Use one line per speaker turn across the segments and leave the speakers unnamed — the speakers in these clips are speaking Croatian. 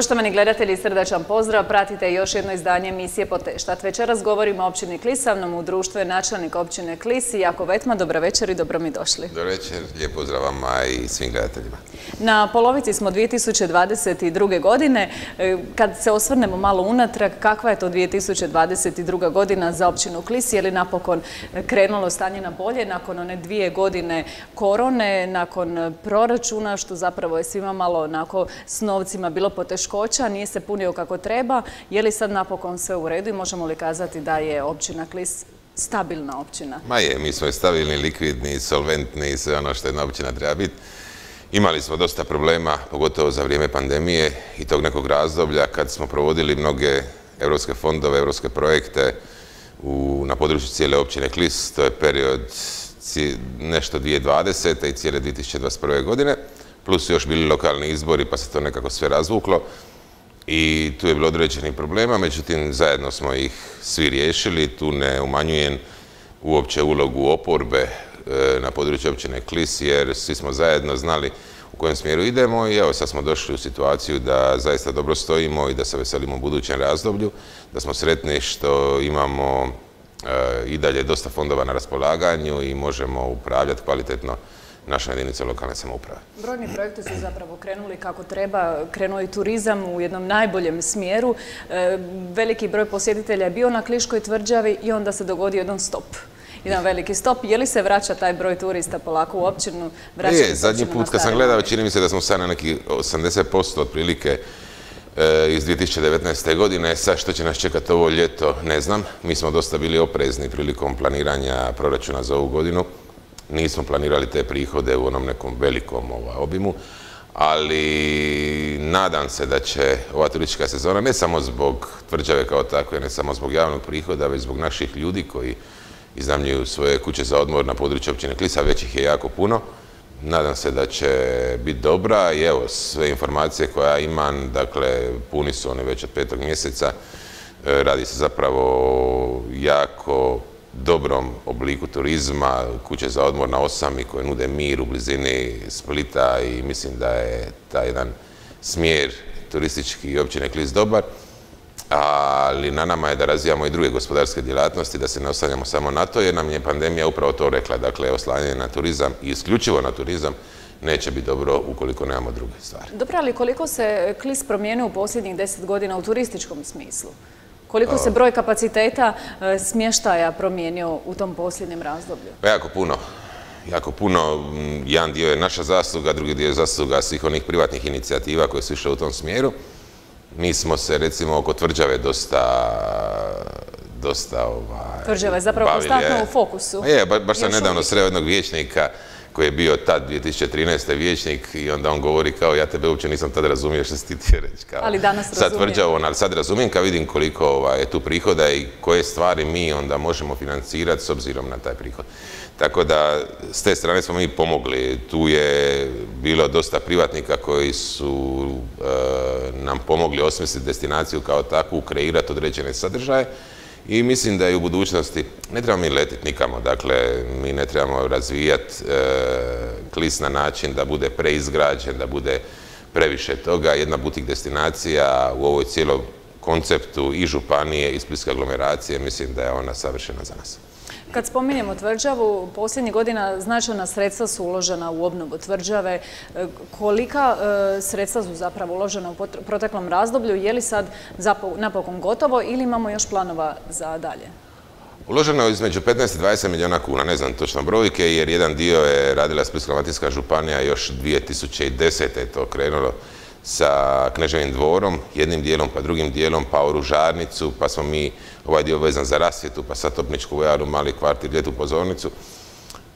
Poštovani gledatelji, srdačan pozdrav. Pratite još jedno izdanje emisije Poteštat. Večeras govorimo o općini Klisavnom, u društvu je načelnik općine Klisi, Jako Vetma. Dobro večer i dobro mi došli.
Dobro večer, lijep pozdrav vama i svim gledateljima.
Na polovici smo 2022. godine. E, kad se osvrnemo malo unatrag, kakva je to 2022. godina za općinu Klisi? Je li napokon krenulo stanje na bolje nakon one dvije godine korone, nakon proračuna, što zapravo je svima malo onako s novcima bilo poteško poteškoća, nije se punio kako treba. Je li sad napokon sve u redu i možemo li kazati da je općina Klis stabilna općina?
Ma je, mi smo stabilni, likvidni, solventni, sve ono što jedna općina treba biti. Imali smo dosta problema, pogotovo za vrijeme pandemije i tog nekog razdoblja kad smo provodili mnoge europske fondove, europske projekte na području cijele općine Klis. To je period nešto 2020. i cijele 2021. godine plus još bili lokalni izbori pa se to nekako sve razvuklo i tu je bilo određenih problema, međutim zajedno smo ih svi riješili, tu ne umanjujem uopće ulogu oporbe e, na području općine Klis jer svi smo zajedno znali u kojem smjeru idemo i evo sad smo došli u situaciju da zaista dobro stojimo i da se veselimo u budućem razdoblju, da smo sretni što imamo e, i dalje dosta fondova na raspolaganju i možemo upravljati kvalitetno naša jedinica lokalne samouprave.
Brojni projekti su zapravo krenuli kako treba, krenuo i turizam u jednom najboljem smjeru. E, veliki broj posjetitelja je bio na Kliškoj tvrđavi i onda se dogodio jedan stop jedan veliki stop. Je li se vraća taj broj turista polako u općinu?
Je, zadnji put kad sam gledao, čini mi se da smo sad na neki 80% otprilike e, iz 2019. godine. Sad što će nas čekati ovo ljeto, ne znam. Mi smo dosta bili oprezni prilikom planiranja proračuna za ovu godinu nismo planirali te prihode u onom nekom velikom ovaj, obimu, ali nadam se da će ova turistička sezona, ne samo zbog tvrđave kao takve, ne samo zbog javnog prihoda, već zbog naših ljudi koji iznamljuju svoje kuće za odmor na području općine Klisa, već ih je jako puno. Nadam se da će biti dobra i evo sve informacije koje ja imam, dakle puni su oni već od petog mjeseca. E, radi se zapravo jako dobrom obliku turizma, kuće za odmor na osami koje nude mir u blizini Splita i mislim da je taj jedan smjer turistički i općine Klis dobar. Ali na nama je da razvijamo i druge gospodarske djelatnosti, da se ne oslanjamo samo na to, jer nam je pandemija upravo to rekla. Dakle, oslanjanje na turizam i isključivo na turizam neće biti dobro ukoliko nemamo druge stvari.
Dobro, ali koliko se Klis promijenio u posljednjih deset godina u turističkom smislu? Koliko se broj kapaciteta e, smještaja promijenio u tom posljednjem razdoblju?
Pa jako puno. Jako puno. Mm, jedan dio je naša zasluga, drugi dio je zasluga svih onih privatnih inicijativa koje su išle u tom smjeru. Mi smo se recimo oko tvrđave dosta dosta ovaj,
Tvrđava je zapravo konstantno u fokusu.
Je, baš sam nedavno sreo jednog vijećnika koji je bio tad 2013. vijećnik i onda on govori kao ja tebe uopće nisam tad razumio što si ti ti reći. Kao,
ali danas razumijem.
Sad on, ali sad razumijem kad vidim koliko ovaj, je tu prihoda i koje stvari mi onda možemo financirati s obzirom na taj prihod. Tako da s te strane smo mi pomogli. Tu je bilo dosta privatnika koji su eh, nam pomogli osmisliti destinaciju kao takvu, kreirati određene sadržaje i mislim da i u budućnosti ne trebamo mi letiti nikamo, dakle mi ne trebamo razvijati e, klis na način da bude preizgrađen, da bude previše toga. Jedna butik destinacija u ovoj cijelom konceptu i županije i splitske aglomeracije mislim da je ona savršena za nas.
Kad spominjemo tvrđavu, posljednjih godina značajna sredstva su uložena u obnovu tvrđave. E, kolika e, sredstva su zapravo uložena u proteklom razdoblju? Je li sad napokon gotovo ili imamo još planova za dalje?
Uloženo je između 15 i 20 milijuna kuna, ne znam točno brojke, jer jedan dio je radila Splitsko-Dalmatinska županija još 2010. je to krenulo sa Kneževim dvorom, jednim dijelom pa drugim dijelom, pa oružarnicu, pa smo mi ovaj dio vezan za rasvjetu, pa sad topničku vojaru, mali kvartir, ljetu pozornicu.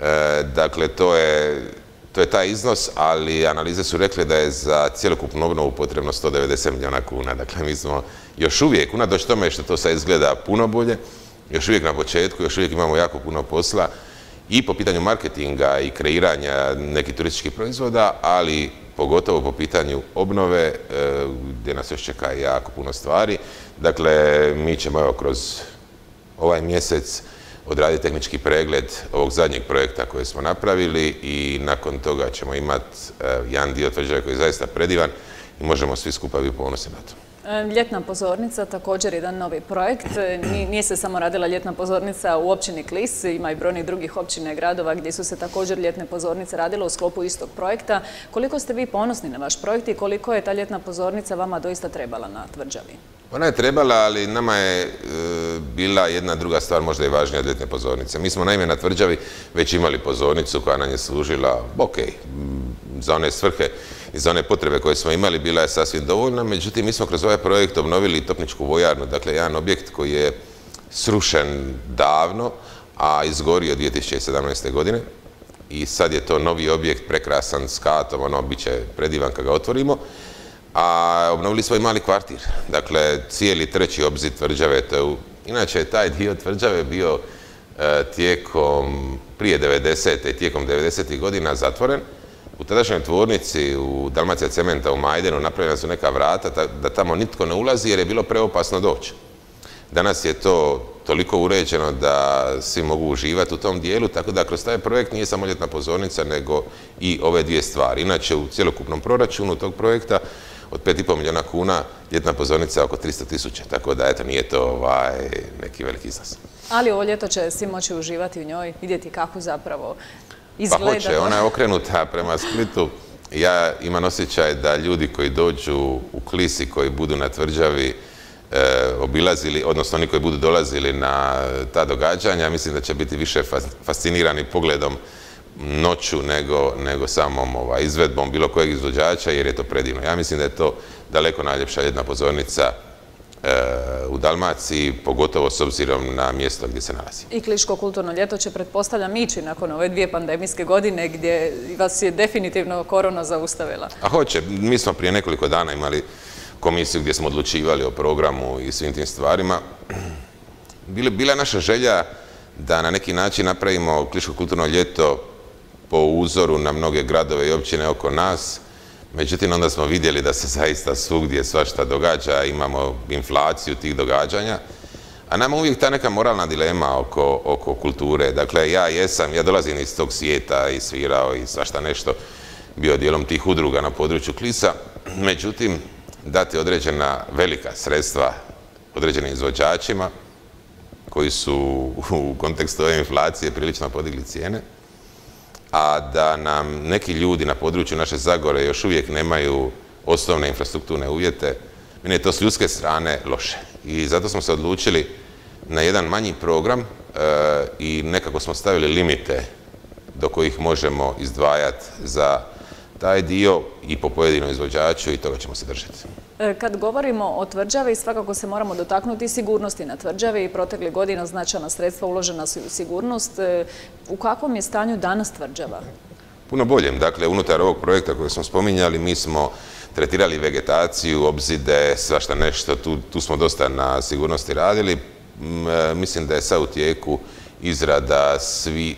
E, dakle, to je, to je taj iznos, ali analize su rekle da je za cjelokupnu obnovu potrebno 190 milijuna kuna. Dakle, mi smo još uvijek, unatoč tome što to sad izgleda puno bolje, još uvijek na početku, još uvijek imamo jako puno posla i po pitanju marketinga i kreiranja nekih turističkih proizvoda, ali pogotovo po pitanju obnove, e, gdje nas još čeka jako puno stvari. Dakle, mi ćemo evo kroz ovaj mjesec odraditi tehnički pregled ovog zadnjeg projekta koje smo napravili i nakon toga ćemo imati e, jedan dio tvrđave koji je zaista predivan i možemo svi skupa biti ponosni na to.
Ljetna pozornica, također jedan novi projekt. Nije se samo radila ljetna pozornica u općini Klis, ima i brojnih drugih općina i gradova gdje su se također ljetne pozornice radile u sklopu istog projekta. Koliko ste vi ponosni na vaš projekt i koliko je ta ljetna pozornica vama doista trebala na tvrđavi?
Ona je trebala, ali nama je e, bila jedna druga stvar možda i važnija od ljetne pozornice. Mi smo naime na tvrđavi već imali pozornicu koja nam je služila, ok, za one svrhe i za one potrebe koje smo imali bila je sasvim dovoljna, međutim mi smo kroz ovaj projekt obnovili topničku vojarnu, dakle jedan objekt koji je srušen davno, a izgorio 2017. godine i sad je to novi objekt, prekrasan s katom, ono, bit će predivan kad ga otvorimo, a obnovili smo i mali kvartir, dakle cijeli treći obzid tvrđave, to inače taj dio tvrđave bio e, tijekom, prije 90. i tijekom 90. godina zatvoren, u tadašnjoj tvornici u Dalmacija cementa u Majdenu napravljena su neka vrata da tamo nitko ne ulazi jer je bilo preopasno doći. Danas je to toliko uređeno da svi mogu uživati u tom dijelu, tako da kroz taj projekt nije samo ljetna pozornica, nego i ove dvije stvari. Inače, u cjelokupnom proračunu tog projekta od 5,5 milijuna kuna ljetna pozornica oko 300 tisuća, tako da eto nije to ovaj, neki veliki iznos.
Ali ovo ljeto će svi moći uživati u njoj, vidjeti kako zapravo pa
hoće, ona je okrenuta prema Splitu. Ja imam osjećaj da ljudi koji dođu u klisi, koji budu na tvrđavi, e, obilazili, odnosno oni koji budu dolazili na ta događanja, mislim da će biti više fascinirani pogledom noću nego, nego samom ovaj, izvedbom bilo kojeg izvođača jer je to predivno. Ja mislim da je to daleko najljepša jedna pozornica u Dalmaciji, pogotovo s obzirom na mjesto gdje se nalazi.
I Kliško kulturno ljeto će, pretpostavljam, ići nakon ove dvije pandemijske godine gdje vas je definitivno korona zaustavila.
A hoće. Mi smo prije nekoliko dana imali komisiju gdje smo odlučivali o programu i svim tim stvarima. Bila je naša želja da na neki način napravimo Kliško kulturno ljeto po uzoru na mnoge gradove i općine oko nas, Međutim, onda smo vidjeli da se zaista svugdje svašta događa, imamo inflaciju tih događanja, a nama uvijek ta neka moralna dilema oko, oko kulture. Dakle, ja jesam, ja dolazim iz tog svijeta i svirao i svašta nešto, bio dijelom tih udruga na području Klisa, međutim, dati određena velika sredstva određenim izvođačima koji su u kontekstu ove inflacije prilično podigli cijene, a da nam neki ljudi na području naše Zagore još uvijek nemaju osnovne infrastrukturne uvjete, meni je to s ljudske strane loše. I zato smo se odlučili na jedan manji program e, i nekako smo stavili limite do kojih možemo izdvajati za taj dio i po pojedinom izvođaču i toga ćemo se držati.
E, kad govorimo o tvrđavi, svakako se moramo dotaknuti sigurnosti na tvrđavi. Protekle godina značajna sredstva uložena su u sigurnost. E, u kakvom je stanju danas tvrđava?
Puno boljem. Dakle, unutar ovog projekta koji smo spominjali, mi smo tretirali vegetaciju, obzide, svašta nešto. Tu, smo dosta na sigurnosti radili. E, mislim da je sad u tijeku izrada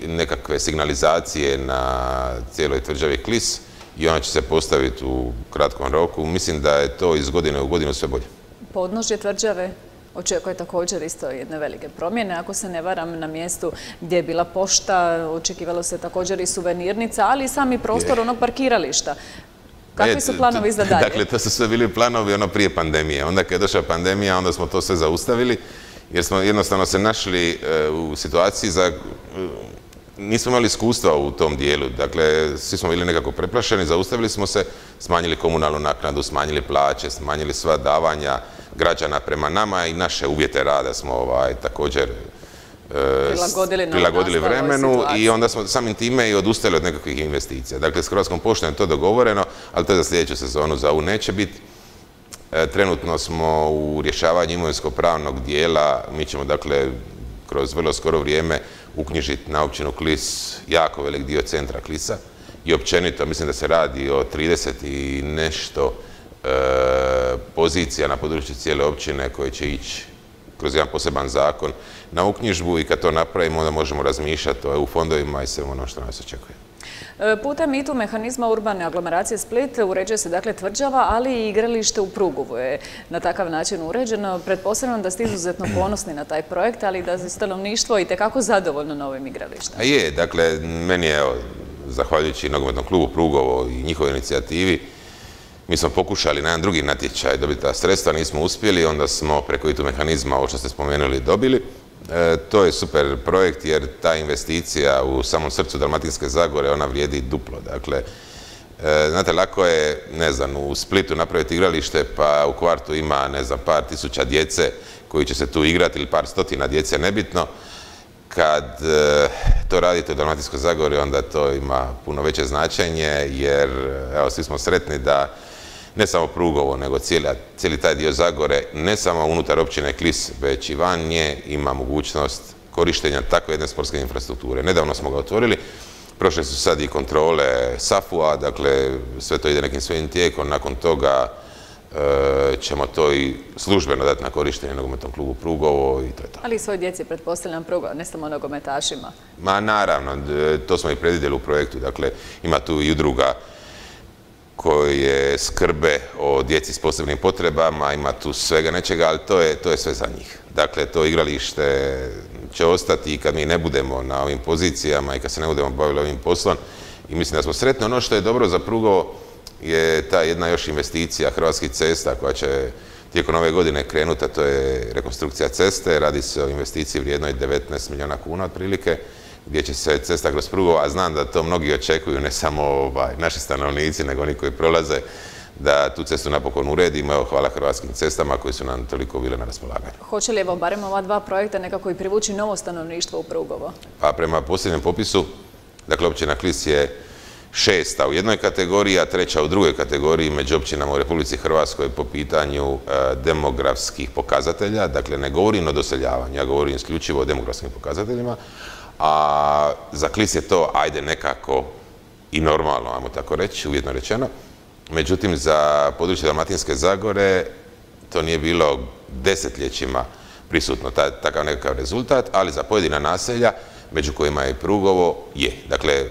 nekakve signalizacije na cijeloj tvrđavi Klis i ona će se postaviti u kratkom roku. Mislim da je to iz godine u godinu sve bolje.
Podnožje tvrđave očekuje također isto jedne velike promjene. Ako se ne varam na mjestu gdje je bila pošta, očekivalo se također i suvenirnica, ali i sami prostor onog parkirališta. Kakvi su planovi za dalje?
Dakle, to su sve bili planovi ono prije pandemije. Onda kad je došla pandemija, onda smo to sve zaustavili, jer smo jednostavno se našli e, u situaciji za nismo imali iskustva u tom dijelu, dakle svi smo bili nekako preplašeni, zaustavili smo se, smanjili komunalnu naknadu, smanjili plaće, smanjili sva davanja građana prema nama i naše uvjete rada smo ovaj, također
e,
prilagodili, vremenu i onda smo samim time i odustali od nekakvih investicija. Dakle, s Hrvatskom poštom je to dogovoreno, ali to je za sljedeću sezonu, za ovu neće biti. E, trenutno smo u rješavanju imovinsko-pravnog dijela, mi ćemo dakle kroz vrlo skoro vrijeme uknjižiti na općinu Klis jako velik dio centra Klisa i općenito mislim da se radi o 30 i nešto e, pozicija na području cijele općine koje će ići kroz jedan poseban zakon na uknjižbu i kad to napravimo onda možemo razmišljati o EU fondovima i sve ono što nas očekuje.
E, putem ITU mehanizma urbane aglomeracije Split uređuje se dakle tvrđava, ali i igralište u Prugovu je na takav način uređeno. Pretpostavljam da ste izuzetno ponosni na taj projekt, ali da je stanovništvo i tekako zadovoljno na ovim igralištima.
Je, dakle, meni je, zahvaljujući nogometnom klubu Prugovo i njihovoj inicijativi, Mi smo pokušali na jedan drugi natječaj dobiti ta sredstva, nismo uspjeli, onda smo preko ITU mehanizma, ovo što ste spomenuli, dobili. E, to je super projekt jer ta investicija u samom srcu Dalmatinske Zagore, ona vrijedi duplo. Dakle, e, znate, lako je, ne znam, u Splitu napraviti igralište, pa u kvartu ima, ne znam, par tisuća djece koji će se tu igrati ili par stotina djece, nebitno. Kad e, to radite u Dalmatinskoj Zagori, onda to ima puno veće značenje, jer evo, svi smo sretni da ne samo Prugovo, nego cijeli, taj dio Zagore, ne samo unutar općine Klis, već i van nje ima mogućnost korištenja takve jedne sportske infrastrukture. Nedavno smo ga otvorili, prošle su sad i kontrole SAFU-a, dakle sve to ide nekim svojim tijekom, nakon toga e, ćemo to i službeno dati na korištenje nogometnom klubu Prugovo i to je to.
Ali i svoj djeci, pretpostavljam Prugovo, ne samo nogometašima.
Ma naravno, to smo i predvidjeli u projektu, dakle ima tu i udruga koje skrbe o djeci s posebnim potrebama, ima tu svega nečega, ali to je, to je sve za njih. Dakle, to igralište će ostati i kad mi ne budemo na ovim pozicijama i kad se ne budemo bavili ovim poslom i mislim da smo sretni. Ono što je dobro za Prugo je ta jedna još investicija Hrvatskih cesta koja će tijekom ove godine krenuti, a to je rekonstrukcija ceste. Radi se o investiciji vrijednoj 19 milijuna kuna otprilike gdje će se cesta kroz prugu, a znam da to mnogi očekuju, ne samo ovaj, naši stanovnici, nego oni koji prolaze, da tu cestu napokon uredimo. Evo, hvala Hrvatskim cestama koji su nam toliko bile na raspolaganju.
Hoće li evo barem ova dva projekta nekako i privući novo stanovništvo u Prugovo?
Pa prema posljednjem popisu, dakle općina Klis je šesta u jednoj kategoriji, a treća u drugoj kategoriji među općinama u Republici Hrvatskoj po pitanju e, demografskih pokazatelja. Dakle, ne govorim o doseljavanju, ja govorim isključivo o demografskim pokazateljima a za Klis je to, ajde, nekako i normalno, ajmo tako reći, uvjetno rečeno. Međutim, za područje Dalmatinske Zagore to nije bilo desetljećima prisutno takav nekakav rezultat, ali za pojedina naselja, među kojima je Prugovo, je. Dakle, e,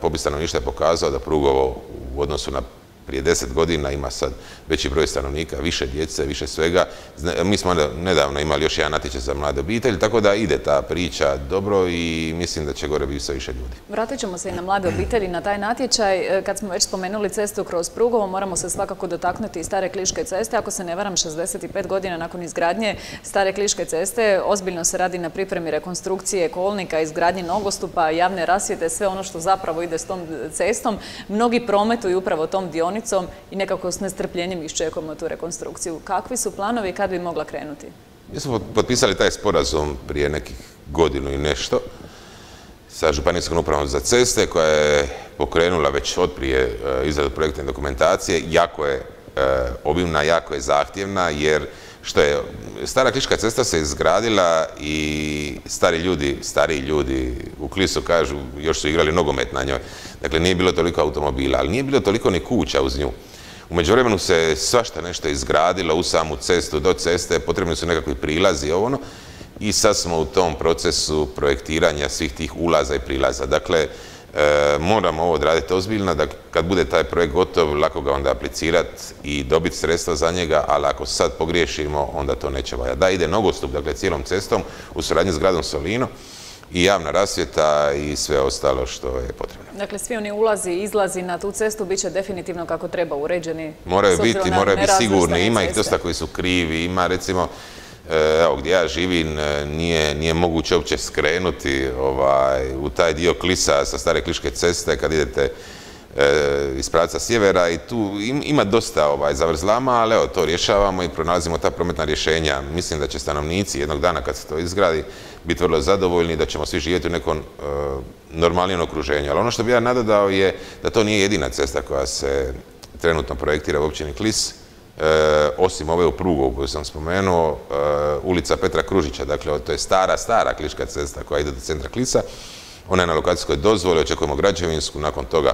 popis stanovništva je pokazao da Prugovo u odnosu na prije deset godina ima sad veći broj stanovnika, više djece, više svega. Mi smo nedavno imali još jedan natječaj za mlade obitelji, tako da ide ta priča dobro i mislim da će gore biti sve više ljudi.
Vratit ćemo se i na mlade obitelji na taj natječaj. E, kad smo već spomenuli cestu kroz Prugovo, moramo se svakako dotaknuti i stare Kliške ceste. Ako se ne varam, 65 godina nakon izgradnje stare Kliške ceste, ozbiljno se radi na pripremi rekonstrukcije kolnika, izgradnji nogostupa, javne rasvjete, sve ono što zapravo ide s tom cestom. Mnogi prometuju upravo tom dionicu i nekako s nestrpljenjem iščekujemo tu rekonstrukciju. Kakvi su planovi i kad bi mogla krenuti?
Mi smo potpisali taj sporazum prije nekih godinu i nešto sa Županijskom upravom za ceste koja je pokrenula već od prije e, izradu projektne dokumentacije. Jako je e, obimna, jako je zahtjevna jer što je, stara Kliška cesta se izgradila i stari ljudi, stariji ljudi u Klisu kažu, još su igrali nogomet na njoj. Dakle, nije bilo toliko automobila, ali nije bilo toliko ni kuća uz nju. U međuvremenu se svašta nešto izgradilo u samu cestu, do ceste, potrebni su nekakvi prilazi, ovo ono, i sad smo u tom procesu projektiranja svih tih ulaza i prilaza. Dakle, E, moramo ovo odraditi ozbiljno, da kad bude taj projekt gotov, lako ga onda aplicirati i dobiti sredstva za njega, ali ako sad pogriješimo, onda to neće valjati. Da, ide nogostup, dakle, cijelom cestom, u suradnji s gradom Solino, i javna rasvjeta i sve ostalo što je potrebno.
Dakle, svi oni ulazi i izlazi na tu cestu bit će definitivno kako treba uređeni.
Moraju biti, moraju biti sigurni, ima ih dosta koji su krivi, ima recimo evo gdje ja živim e, nije, nije moguće uopće skrenuti ovaj, u taj dio klisa sa stare kliške ceste kad idete e, iz pravca sjevera i tu ima dosta ovaj, zavrzlama, ali evo to rješavamo i pronalazimo ta prometna rješenja. Mislim da će stanovnici jednog dana kad se to izgradi biti vrlo zadovoljni da ćemo svi živjeti u nekom normalnijem okruženju. Ali ono što bi ja nadodao je da to nije jedina cesta koja se trenutno projektira u općini Klis. E, osim ove u koju sam spomenuo, e, ulica Petra Kružića, dakle to je stara, stara kliška cesta koja ide do centra Klisa. Ona je na lokacijskoj dozvoli, očekujemo građevinsku, nakon toga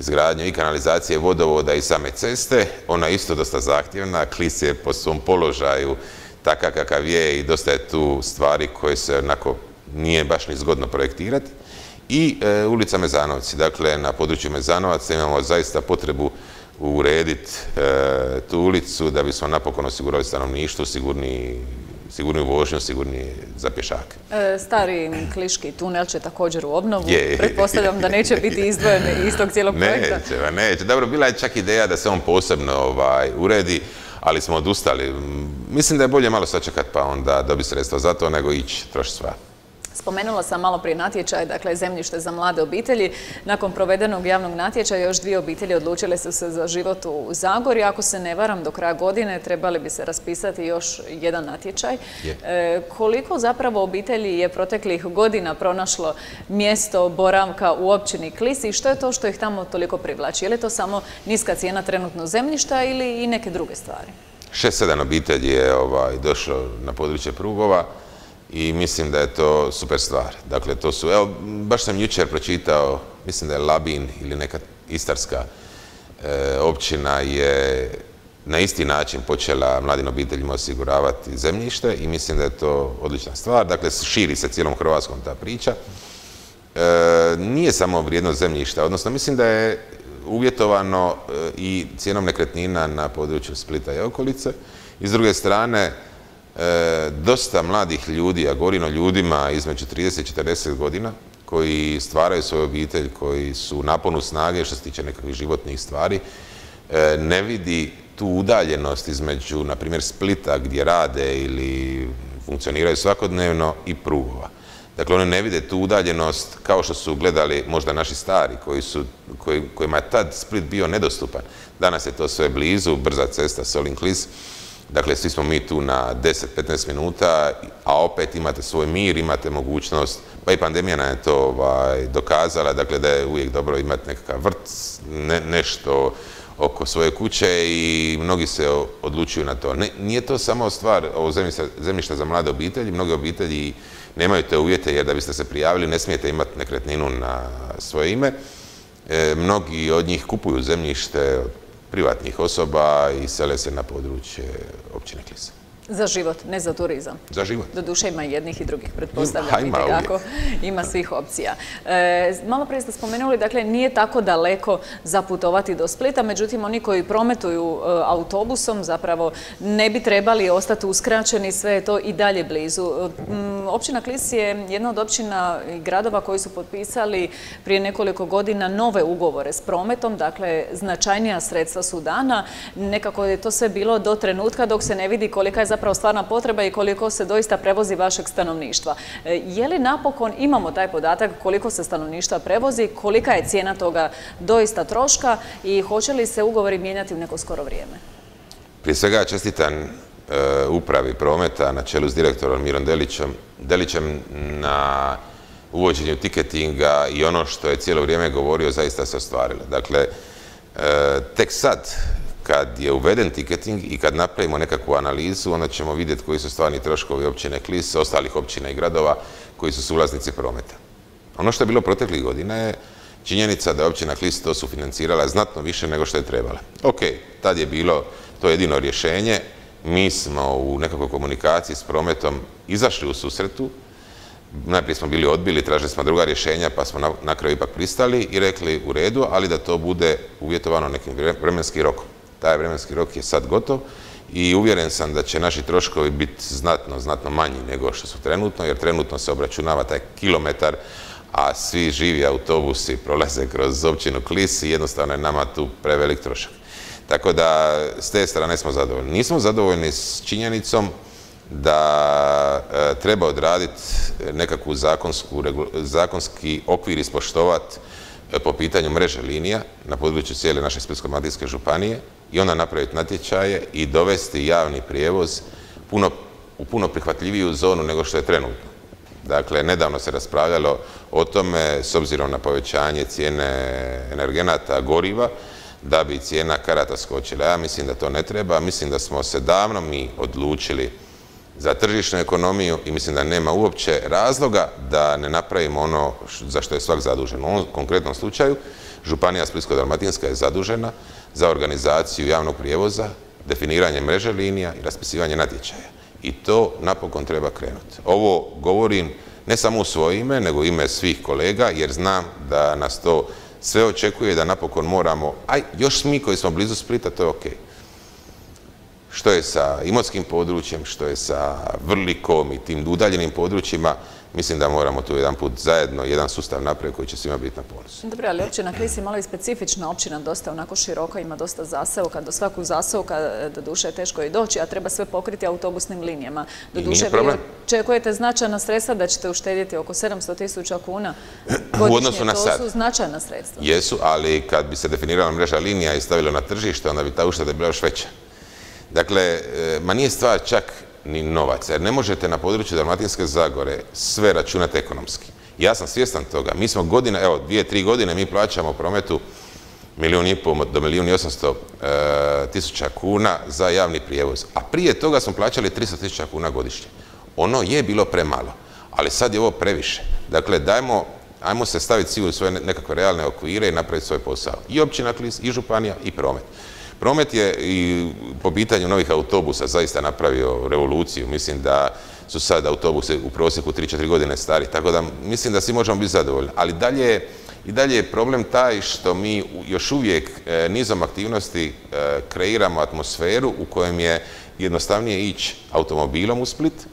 izgradnje i kanalizacije vodovoda i same ceste. Ona je isto dosta zahtjevna, Klis je po svom položaju takav kakav je i dosta je tu stvari koje se onako nije baš ni zgodno projektirati. I e, ulica Mezanovci, dakle na području Mezanovaca imamo zaista potrebu urediti e, tu ulicu da bismo napokon osigurali stanovništvo, sigurni sigurniju vožnju, sigurni za pješake.
E, stari kliški tunel će također u obnovu. Pretpostavljam da neće biti izdvojen iz tog cijelog projekta.
Neće, neće. Dobro, bila je čak ideja da se on posebno ovaj, uredi, ali smo odustali. Mislim da je bolje malo sačekati pa onda dobi sredstva za to nego ići trošiti sva.
Spomenula sam malo prije natječaj, dakle zemljište za mlade obitelji. Nakon provedenog javnog natječaja još dvije obitelji odlučile su se za život u Zagori. Ako se ne varam, do kraja godine trebali bi se raspisati još jedan natječaj. E, koliko zapravo obitelji je proteklih godina pronašlo mjesto boravka u općini Klisi i što je to što ih tamo toliko privlači? Je li to samo niska cijena trenutno zemljišta ili i neke druge stvari?
Šest, sedam obitelji je ovaj, došlo na područje Prugova i mislim da je to super stvar. Dakle, to su, evo, baš sam jučer pročitao, mislim da je Labin ili neka istarska e, općina je na isti način počela mladim obiteljima osiguravati zemljište i mislim da je to odlična stvar. Dakle, širi se cijelom Hrvatskom ta priča. E, nije samo vrijednost zemljišta, odnosno mislim da je uvjetovano e, i cijenom nekretnina na području Splita i okolice. I s druge strane, E, dosta mladih ljudi, a govorim o ljudima između 30 i 40 godina, koji stvaraju svoju obitelj, koji su naponu snage što se tiče nekakvih životnih stvari, e, ne vidi tu udaljenost između, na primjer, Splita gdje rade ili funkcioniraju svakodnevno i prugova. Dakle, oni ne vide tu udaljenost kao što su gledali možda naši stari, koji su, kojima je tad Split bio nedostupan. Danas je to sve blizu, brza cesta Solin-Klis, Dakle, svi smo mi tu na 10-15 minuta, a opet imate svoj mir, imate mogućnost, pa i pandemija nam je to ovaj, dokazala, dakle da je uvijek dobro imati nekakav vrt, nešto oko svoje kuće i mnogi se odlučuju na to. nije to samo stvar ovo zemljišta, za mlade obitelji, mnoge obitelji nemaju te uvjete jer da biste se prijavili ne smijete imati nekretninu na svoje ime. E, mnogi od njih kupuju zemljište od privatnih osoba i sele se na područje općine Klisa.
Za život, ne za turizam.
Za život.
duše ima jednih i drugih, pretpostavljam. Ima, ima, ima svih opcija. E, malo prije ste spomenuli, dakle, nije tako daleko zaputovati do Splita, međutim, oni koji prometuju e, autobusom zapravo ne bi trebali ostati uskraćeni, sve je to i dalje blizu. E, općina Klis je jedna od općina i gradova koji su potpisali prije nekoliko godina nove ugovore s prometom, dakle, značajnija sredstva su dana. Nekako je to sve bilo do trenutka dok se ne vidi kolika je zapravo stvarna potreba i koliko se doista prevozi vašeg stanovništva. E, je li napokon imamo taj podatak koliko se stanovništva prevozi, kolika je cijena toga doista troška i hoće li se ugovori mijenjati u neko skoro vrijeme?
Prije svega čestitan e, upravi prometa na čelu s direktorom Mirom Delićem, Delićem na uvođenju tiketinga i ono što je cijelo vrijeme govorio zaista se ostvarilo. Dakle, e, tek sad kad je uveden tiketing i kad napravimo nekakvu analizu, onda ćemo vidjeti koji su stvarni troškovi općine Klis, ostalih općina i gradova koji su suvlasnici prometa. Ono što je bilo proteklih godina je činjenica da je općina Klis to su financirala znatno više nego što je trebala. Ok, tad je bilo to jedino rješenje, mi smo u nekakvoj komunikaciji s prometom izašli u susretu, najprije smo bili odbili, tražili smo druga rješenja, pa smo na, kraju ipak pristali i rekli u redu, ali da to bude uvjetovano nekim vremenskim rokom. Taj vremenski rok je sad gotov i uvjeren sam da će naši troškovi biti znatno, znatno manji nego što su trenutno, jer trenutno se obračunava taj kilometar, a svi živi autobusi prolaze kroz općinu Klis i jednostavno je nama tu prevelik trošak. Tako da s te strane smo zadovoljni. Nismo zadovoljni s činjenicom da e, treba odraditi nekakvu zakonski okvir ispoštovati e, po pitanju mreže linija na području cijele naše Splitsko-Dalmatinske županije i onda napraviti natječaje i dovesti javni prijevoz u puno prihvatljiviju zonu nego što je trenutno. Dakle, nedavno se raspravljalo o tome, s obzirom na povećanje cijene energenata, goriva, da bi cijena karata skočila. Ja mislim da to ne treba, mislim da smo se davno mi odlučili za tržišnu ekonomiju i mislim da nema uopće razloga da ne napravimo ono za što je svak zadužen. U ovom konkretnom slučaju Županija Splitsko-Dalmatinska je zadužena za organizaciju javnog prijevoza, definiranje mreže linija i raspisivanje natječaja. I to napokon treba krenuti. Ovo govorim ne samo u svoje ime, nego u ime svih kolega, jer znam da nas to sve očekuje da napokon moramo, aj još mi koji smo blizu Splita, to je ok. što je sa imotskim područjem, što je sa Vrlikom i tim udaljenim područjima, mislim da moramo tu jedan put zajedno, jedan sustav napraviti koji će svima biti na ponosu.
Dobro, ali općina Klis je malo i specifična općina, dosta onako široka, ima dosta zaseoka, do svakog zaseoka do duše je teško i doći, a treba sve pokriti autobusnim linijama. Do duše vi očekujete značajna sredstva da ćete uštedjeti oko 700 tisuća kuna godišnje,
u odnosu na
to su značajna sredstva.
Jesu, ali kad bi se definirala mreža linija i stavila na tržište, onda bi ta ušteda bila još veća. Dakle, e, ma nije stvar čak ni novaca. Jer ne možete na području Dalmatinske Zagore sve računati ekonomski. Ja sam svjestan toga. Mi smo godina, evo, dvije, tri godine mi plaćamo prometu milijun i pol do milijun i osamsto e, tisuća kuna za javni prijevoz. A prije toga smo plaćali 300 tisuća kuna godišnje. Ono je bilo premalo, ali sad je ovo previše. Dakle, dajmo, ajmo se staviti u svoje nekakve realne okvire i napraviti svoj posao. I općina Klis, i županija, i promet. Promet je i po pitanju novih autobusa zaista napravio revoluciju. Mislim da su sad autobusi u prosjeku 3-4 godine stari, tako da mislim da svi možemo biti zadovoljni. Ali dalje, i dalje je problem taj što mi još uvijek e, nizom aktivnosti e, kreiramo atmosferu u kojem je jednostavnije ići automobilom u Split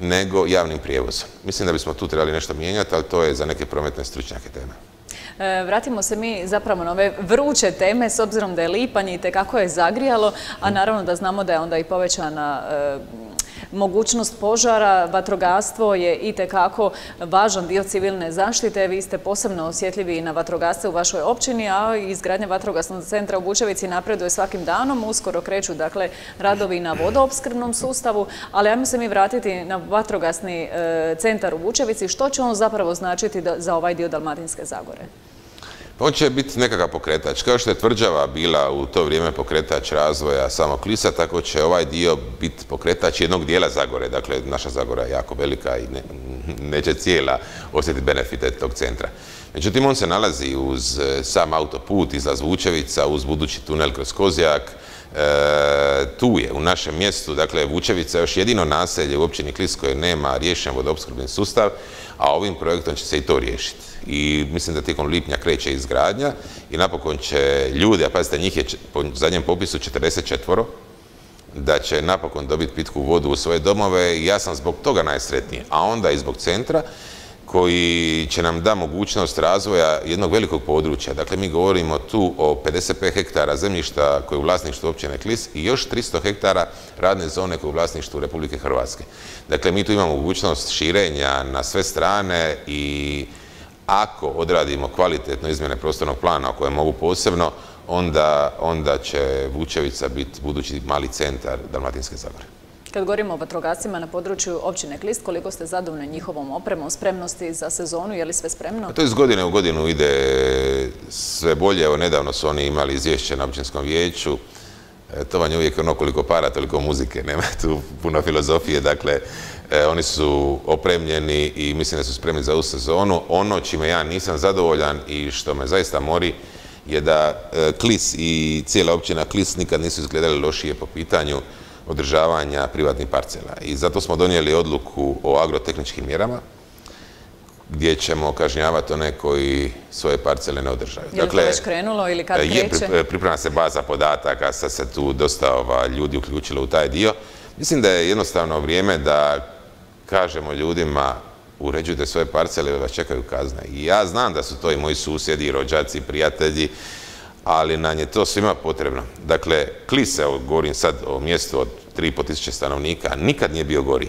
nego javnim prijevozom. Mislim da bismo tu trebali nešto mijenjati, ali to je za neke prometne stručnjake teme.
E, vratimo se mi zapravo na ove vruće teme s obzirom da je lipanj i tekako je zagrijalo, a naravno da znamo da je onda i povećana e, mogućnost požara, vatrogastvo je i tekako važan dio civilne zaštite. Vi ste posebno osjetljivi na vatrogasce u vašoj općini, a izgradnja vatrogasnog centra u Bučevici napreduje svakim danom. Uskoro kreću dakle radovi na vodoopskrbnom sustavu, ali ajmo se mi vratiti na vatrogasni e, centar u Bučevici. Što će on zapravo značiti za ovaj dio Dalmatinske Zagore?
On će biti nekakav pokretač. Kao što je tvrđava bila u to vrijeme pokretač razvoja samog Klisa, tako će ovaj dio biti pokretač jednog dijela Zagore. Dakle, naša Zagora je jako velika i neće cijela osjetiti benefite tog centra. Međutim, on se nalazi uz e, sam autoput iz Vučevica, uz budući tunel kroz Kozjak. Tu je, u našem mjestu, dakle, Vučevica je još jedino naselje u općini Klis koje nema riješen vodoopskrbni sustav, a ovim projektom će se i to riješiti i mislim da tijekom lipnja kreće izgradnja i napokon će ljudi, a pazite njih je po zadnjem popisu 44 da će napokon dobiti pitku vodu u svoje domove. I ja sam zbog toga najsretniji, a onda i zbog centra koji će nam da mogućnost razvoja jednog velikog područja. Dakle, mi govorimo tu o 55 hektara zemljišta koje je u vlasništvu općine Klis i još 300 hektara radne zone koje je u vlasništvu Republike Hrvatske. Dakle, mi tu imamo mogućnost širenja na sve strane i ako odradimo kvalitetno izmjene prostornog plana koje mogu posebno, onda, onda će Vučevica biti budući mali centar Dalmatinske Zagore.
Kad govorimo o vatrogascima na području općine Klist, koliko ste zadovoljni njihovom opremom, spremnosti za sezonu, je li sve spremno?
To iz godine u godinu ide sve bolje. Evo, nedavno su oni imali izvješće na općinskom vijeću. E, to vam je uvijek ono koliko para, toliko muzike, nema tu puno filozofije. Dakle, E, oni su opremljeni i mislim da su spremni za ovu sezonu. Ono čime ja nisam zadovoljan i što me zaista mori je da e, Klis i cijela općina Klis nikad nisu izgledali lošije po pitanju održavanja privatnih parcela. I zato smo donijeli odluku o agrotehničkim mjerama gdje ćemo kažnjavati one koji svoje parcele ne održaju.
Je li to dakle, već krenulo ili kad kreće?
Je, priprema se baza podataka, sad se tu dosta ova, ljudi uključilo u taj dio. Mislim da je jednostavno vrijeme da kažemo ljudima uređujte svoje parcele vas čekaju kazne. I ja znam da su to i moji susjedi, rođaci, prijatelji, ali nam je to svima potrebno. Dakle, Klise, govorim sad o mjestu od 3,5 tisuće stanovnika, nikad nije bio gori.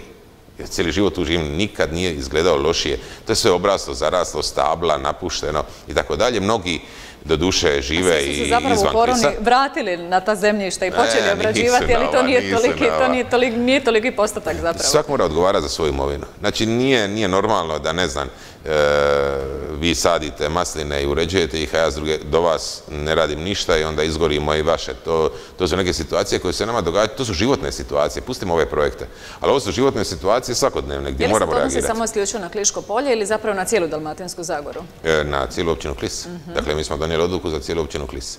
Jer cijeli život tu živim, nikad nije izgledao lošije. To je sve obraslo, zaraslo, stabla, napušteno i tako dalje. Mnogi do duše žive i izvan
Klisa. zapravo u vratili na ta zemljišta i počeli e, obrađivati, ali to nije toliki, to nije toliki, nije toliki postotak zapravo.
Svak mora odgovarati za svoju imovinu. Znači nije, nije normalno da ne znam, E, vi sadite masline i uređujete ih, a ja druge, do vas ne radim ništa i onda izgorimo i vaše. To, to su neke situacije koje se nama događaju, to su životne situacije, pustimo ove projekte. Ali ovo su životne situacije svakodnevne gdje moramo reagirati. Je li se
to samo isključio na Kliško polje ili zapravo na cijelu Dalmatinsku Zagoru?
E, na cijelu općinu Klis. Dakle, mi smo donijeli odluku za cijelu općinu Klis.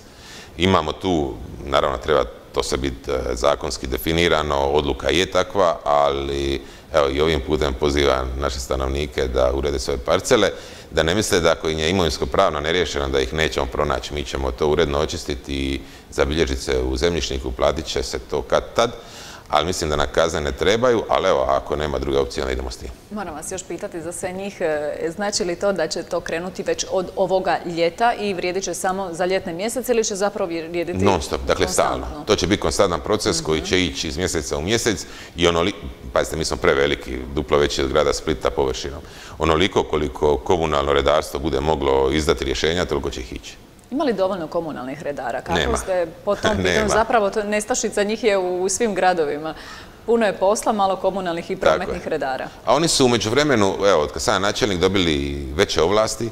Imamo tu, naravno treba to se biti e, zakonski definirano, odluka je takva, ali evo i ovim putem pozivam naše stanovnike da urede svoje parcele, da ne misle da ako im je imovinsko pravno neriješeno da ih nećemo pronaći, mi ćemo to uredno očistiti i zabilježiti se u zemljišniku, platit će se to kad tad ali mislim da na kazne ne trebaju, ali evo, ako nema druge opcije, onda idemo s tim.
Moram vas još pitati za sve njih, e, znači li to da će to krenuti već od ovoga ljeta i vrijedit će samo za ljetne mjesece ili će zapravo vrijediti...
Non stop, dakle stalno. To će biti konstantan proces koji će ići iz mjeseca u mjesec i onoliko, pazite, mi smo preveliki, duplo veći od grada Splita površinom. Onoliko koliko komunalno redarstvo bude moglo izdati rješenja, toliko će ih ići.
Ima li dovoljno komunalnih redara? Kako ste po tom pitanju? Zapravo nestašica njih je u svim gradovima. Puno je posla, malo komunalnih i prometnih redara.
A oni su umeđu vremenu, evo, od kad sam načelnik dobili veće ovlasti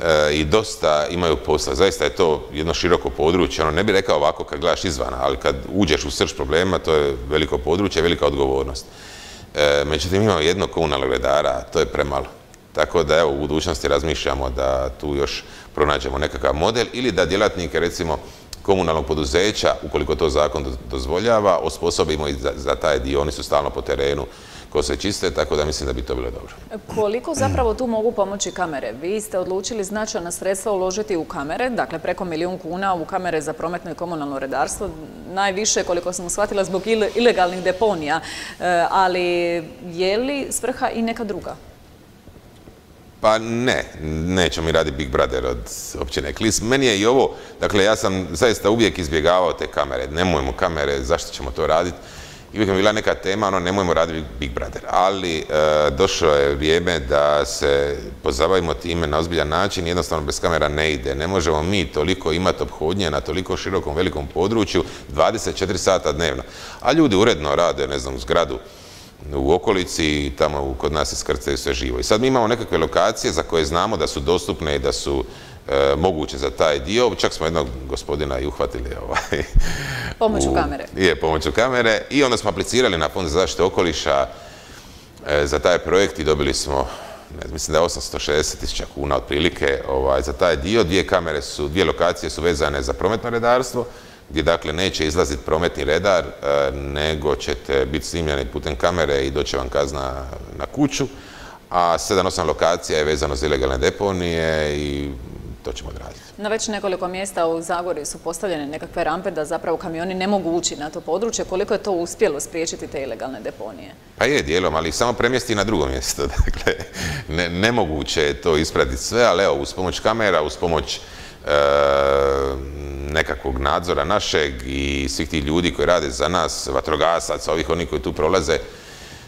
e, i dosta imaju posla. Zaista je to jedno široko područje. Ono, ne bih rekao ovako kad gledaš izvana, ali kad uđeš u srž problema, to je veliko područje, velika odgovornost. E, međutim, imamo jednog komunalnog redara, to je premalo. Tako da evo u budućnosti razmišljamo da tu još pronađemo nekakav model ili da djelatnike recimo komunalnog poduzeća, ukoliko to zakon dozvoljava, osposobimo i za, taj dio, oni su stalno po terenu ko se čiste, tako da mislim da bi to bilo dobro.
Koliko zapravo tu mogu pomoći kamere? Vi ste odlučili značajna sredstva uložiti u kamere, dakle preko milijun kuna u kamere za prometno i komunalno redarstvo, najviše koliko sam shvatila zbog ilegalnih deponija, e, ali je li svrha i neka druga?
Pa ne, nećemo mi raditi Big Brother od općine Klis. Meni je i ovo, dakle ja sam zaista uvijek izbjegavao te kamere, nemojmo kamere, zašto ćemo to raditi. I uvijek mi bila neka tema, ono, nemojmo raditi Big Brother. Ali e, došlo je vrijeme da se pozabavimo time na ozbiljan način, jednostavno bez kamera ne ide. Ne možemo mi toliko imati obhodnje na toliko širokom, velikom području 24 sata dnevno. A ljudi uredno rade, ne znam, zgradu u okolici i tamo kod nas iskrcaju sve živo. I sad mi imamo nekakve lokacije za koje znamo da su dostupne i da su e, moguće za taj dio. Čak smo jednog gospodina i uhvatili ovaj,
pomoću kamere.
Je, pomoću kamere. I onda smo aplicirali na Fond za zaštitu okoliša e, za taj projekt i dobili smo ne, mislim da je 860 tisuća kuna otprilike ovaj, za taj dio. Dvije kamere su, dvije lokacije su vezane za prometno redarstvo gdje dakle neće izlaziti prometni redar, e, nego ćete biti snimljeni putem kamere i doće vam kazna na kuću, a 7-8 lokacija je vezano za ilegalne deponije i to ćemo odraditi.
Na već nekoliko mjesta u Zagori su postavljene nekakve rampe da zapravo kamioni ne mogu ući na to područje. Koliko je to uspjelo spriječiti te ilegalne deponije?
Pa je dijelom, ali samo premjesti na drugo mjesto. Dakle, nemoguće je to ispratiti sve, ali evo, uz pomoć kamera, uz pomoć nekakvog nadzora našeg i svih tih ljudi koji rade za nas, vatrogasaca, ovih oni koji tu prolaze,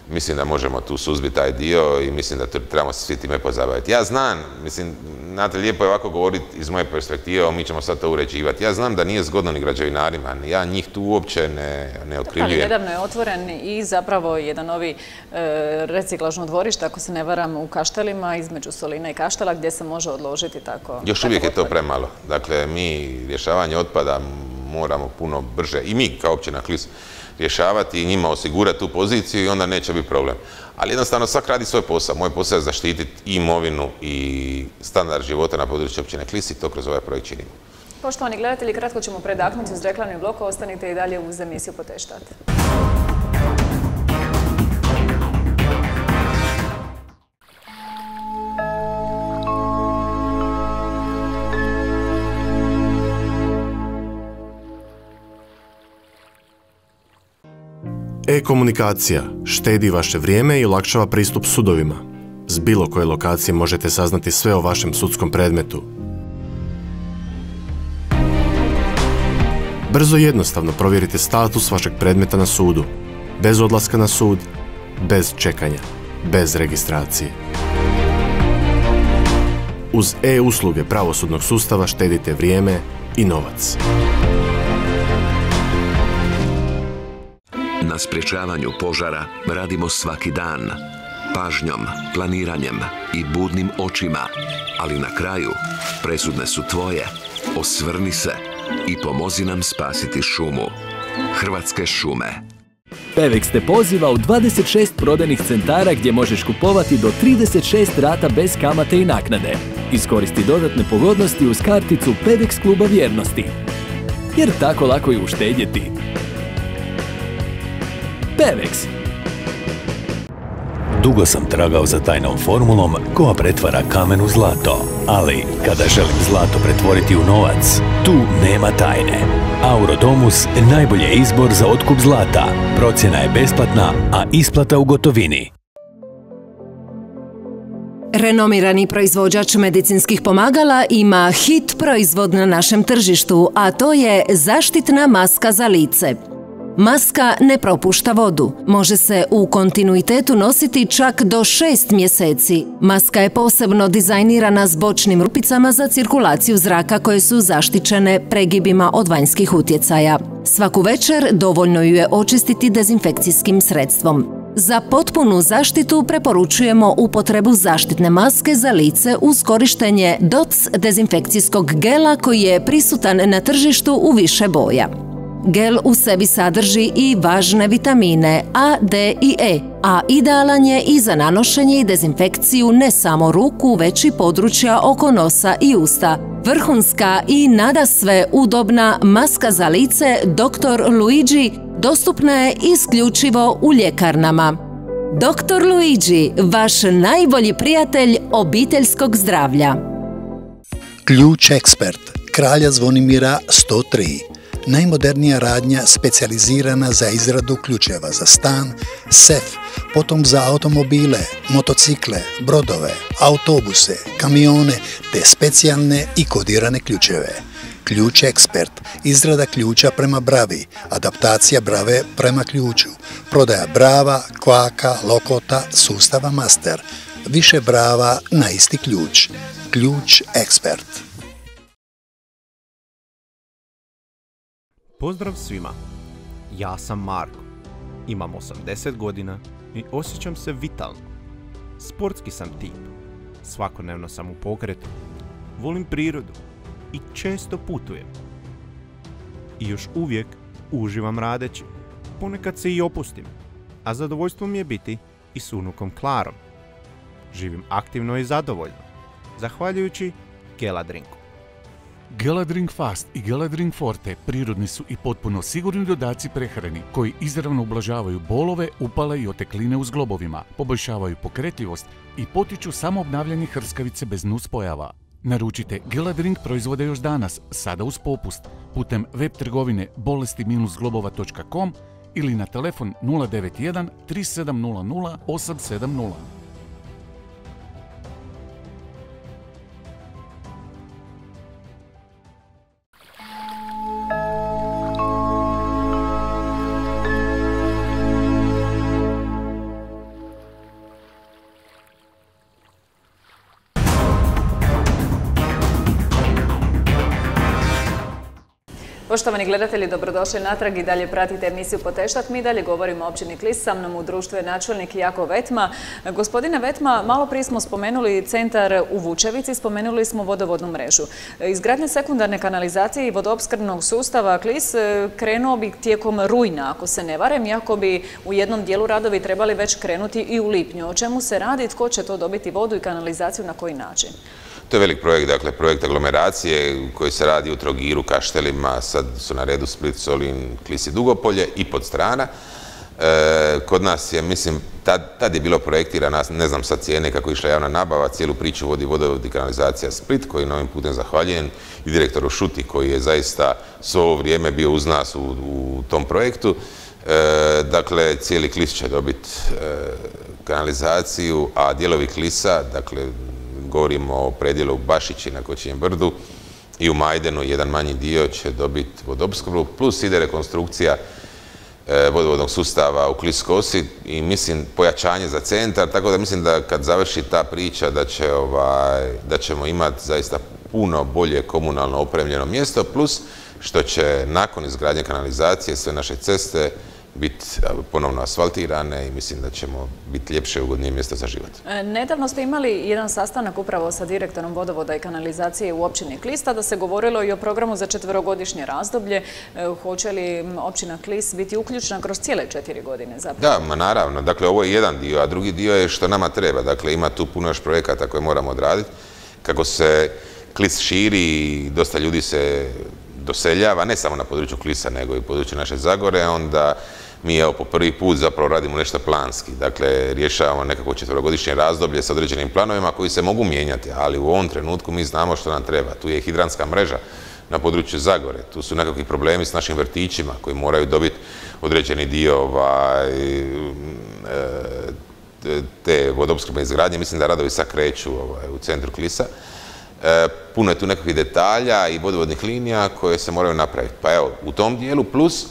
mislim da možemo tu suzbiti taj dio i mislim da trebamo se svi time pozabaviti. Ja znam, mislim, znate, lijepo je ovako govoriti iz moje perspektive, mi ćemo sad to uređivati. Ja znam da nije zgodno ni građevinarima, ja njih tu uopće ne, ne otkrivljujem.
nedavno je otvoren i zapravo jedan novi e, reciklažno dvorište, ako se ne varam, u Kaštelima, između Solina i Kaštela, gdje se može odložiti tako.
Još uvijek je to premalo. Dakle, mi rješavanje otpada moramo puno brže, i mi kao općina Klis, rješavati i njima osigurati tu poziciju i onda neće biti problem. Ali jednostavno svak radi svoj posao. Moj posao je zaštititi i imovinu i standard života na području općine Klis i to kroz ovaj projekt činimo.
Poštovani gledatelji, kratko ćemo predaknuti uz reklamni blok, ostanite i dalje uz emisiju Poteštat.
E-komunikacija štedi vaše vrijeme i olakšava pristup sudovima. S bilo koje lokacije možete saznati sve o vašem sudskom predmetu. Brzo i jednostavno provjerite status vašeg predmeta na sudu, bez odlaska na sud, bez čekanja, bez registracije. Uz e-usluge pravosudnog sustava štedite vrijeme i novac.
Na sprječavanju požara radimo svaki dan. Pažnjom, planiranjem i budnim očima. Ali na kraju presudne su tvoje. Osvrni se i pomozi nam spasiti šumu. Hrvatske šume.
Pevex te poziva u 26 prodajnih centara gdje možeš kupovati do 36 rata bez kamate i naknade. Iskoristi dodatne pogodnosti uz karticu Pevex kluba vjernosti. jer tako lako je uštedjeti. Pevex.
Dugo sam tragao za tajnom formulom koja pretvara kamen u zlato, ali kada želim zlato pretvoriti u novac, tu nema tajne. Aurodomus najbolji je izbor za otkup zlata. Procjena je besplatna, a isplata u gotovini.
Renomirani proizvođač medicinskih pomagala ima hit proizvod na našem tržištu, a to je zaštitna maska za lice. Maska ne propušta vodu. Može se u kontinuitetu nositi čak do šest mjeseci. Maska je posebno dizajnirana s bočnim rupicama za cirkulaciju zraka koje su zaštićene pregibima od vanjskih utjecaja. Svaku večer dovoljno ju je očistiti dezinfekcijskim sredstvom. Za potpunu zaštitu preporučujemo upotrebu zaštitne maske za lice uz korištenje DOTS dezinfekcijskog gela koji je prisutan na tržištu u više boja. Gel u sebi sadrži i važne vitamine A, D i E, a idealan je i za nanošenje i dezinfekciju ne samo ruku, već i područja oko nosa i usta. Vrhunska i nada sve udobna maska za lice Dr. Luigi dostupna je isključivo u ljekarnama. Dr. Luigi, vaš najbolji prijatelj obiteljskog zdravlja.
Ključ ekspert, kralja Zvonimira 103. Najmodernija radnja specijalizirana za izradu ključeva za stan, sef, potom za automobile, motocikle, brodove, autobuse, kamione te specijalne i kodirane ključeve. Ključ ekspert, izrada ključa prema bravi, adaptacija brave prema ključu, prodaja brava, kvaka, lokota, sustava master, više brava na isti ključ. Ključ ekspert.
Pozdrav svima, ja sam Marko, imam 80 godina i osjećam se vitalno. Sportski sam tip, svakodnevno sam u pokretu, volim prirodu i često putujem. I još uvijek uživam radeći, ponekad se i opustim, a zadovoljstvo mi je biti i s unukom Klarom. Živim aktivno i zadovoljno, zahvaljujući Geladrinku.
Geladrink Fast i Geladrink Forte prirodni su i potpuno sigurni dodaci prehrani koji izravno ublažavaju bolove, upale i otekline u zglobovima, poboljšavaju pokretljivost i potiču samo obnavljanje hrskavice bez nuspojava. Naručite Geladrink proizvode još danas, sada uz popust, putem web trgovine bolesti-zglobova.com ili na telefon 091 3700 870.
Poštovani gledatelji, dobrodošli natrag i dalje pratite emisiju Poteštak. Mi dalje govorimo o općini Klis, sa mnom u društvu je načelnik Jako Vetma. Gospodine Vetma, malo prije smo spomenuli centar u Vučevici, spomenuli smo vodovodnu mrežu. Izgradnja sekundarne kanalizacije i vodoopskrbnog sustava Klis e, krenuo bi tijekom rujna, ako se ne varem, iako bi u jednom dijelu radovi trebali već krenuti i u lipnju. O čemu se radi, tko će to dobiti vodu i kanalizaciju, na koji način?
To je velik projekt, dakle projekt aglomeracije koji se radi u Trogiru, Kaštelima, sad su na redu Split, Solin, Klisi, Dugopolje i Podstrana. E, kod nas je, mislim, tad, je bilo projektirano, ne znam sad cijene kako je išla javna nabava, cijelu priču vodi vodovod i kanalizacija Split, koji novim putem zahvaljujem, i direktoru Šuti, koji je zaista svo ovo vrijeme bio uz nas u, tom projektu. E, dakle, cijeli Klis će dobiti e, kanalizaciju, a dijelovi Klisa, dakle, govorimo o predjelu Bašići na Kočijem brdu i u Majdenu jedan manji dio će dobiti vodopskrbu, plus ide rekonstrukcija e, vodovodnog sustava u Kliskosi i mislim pojačanje za centar, tako da mislim da kad završi ta priča da, će, ovaj, da ćemo imati zaista puno bolje komunalno opremljeno mjesto, plus što će nakon izgradnje kanalizacije sve naše ceste biti ponovno asfaltirane i mislim da ćemo biti ljepše i ugodnije mjesto za život.
E, nedavno ste imali jedan sastanak upravo sa direktorom vodovoda i kanalizacije u općini Klista da se govorilo i o programu za četverogodišnje razdoblje. E, hoće li općina Klis biti uključena kroz cijele četiri godine
Da, ma naravno. Dakle, ovo je jedan dio, a drugi dio je što nama treba. Dakle, ima tu puno još projekata koje moramo odraditi. Kako se Klis širi i dosta ljudi se doseljava, ne samo na području Klisa, nego i području naše Zagore, onda mi evo po prvi put zapravo radimo nešto planski. Dakle, rješavamo nekako četvrogodišnje razdoblje sa određenim planovima koji se mogu mijenjati, ali u ovom trenutku mi znamo što nam treba. Tu je hidranska mreža na području Zagore, tu su nekakvi problemi s našim vrtićima koji moraju dobiti određeni dio ovaj, te vodopskrbne izgradnje. Mislim da radovi sad kreću ovaj, u centru Klisa. E, puno je tu nekakvih detalja i vodovodnih linija koje se moraju napraviti. Pa evo, u tom dijelu plus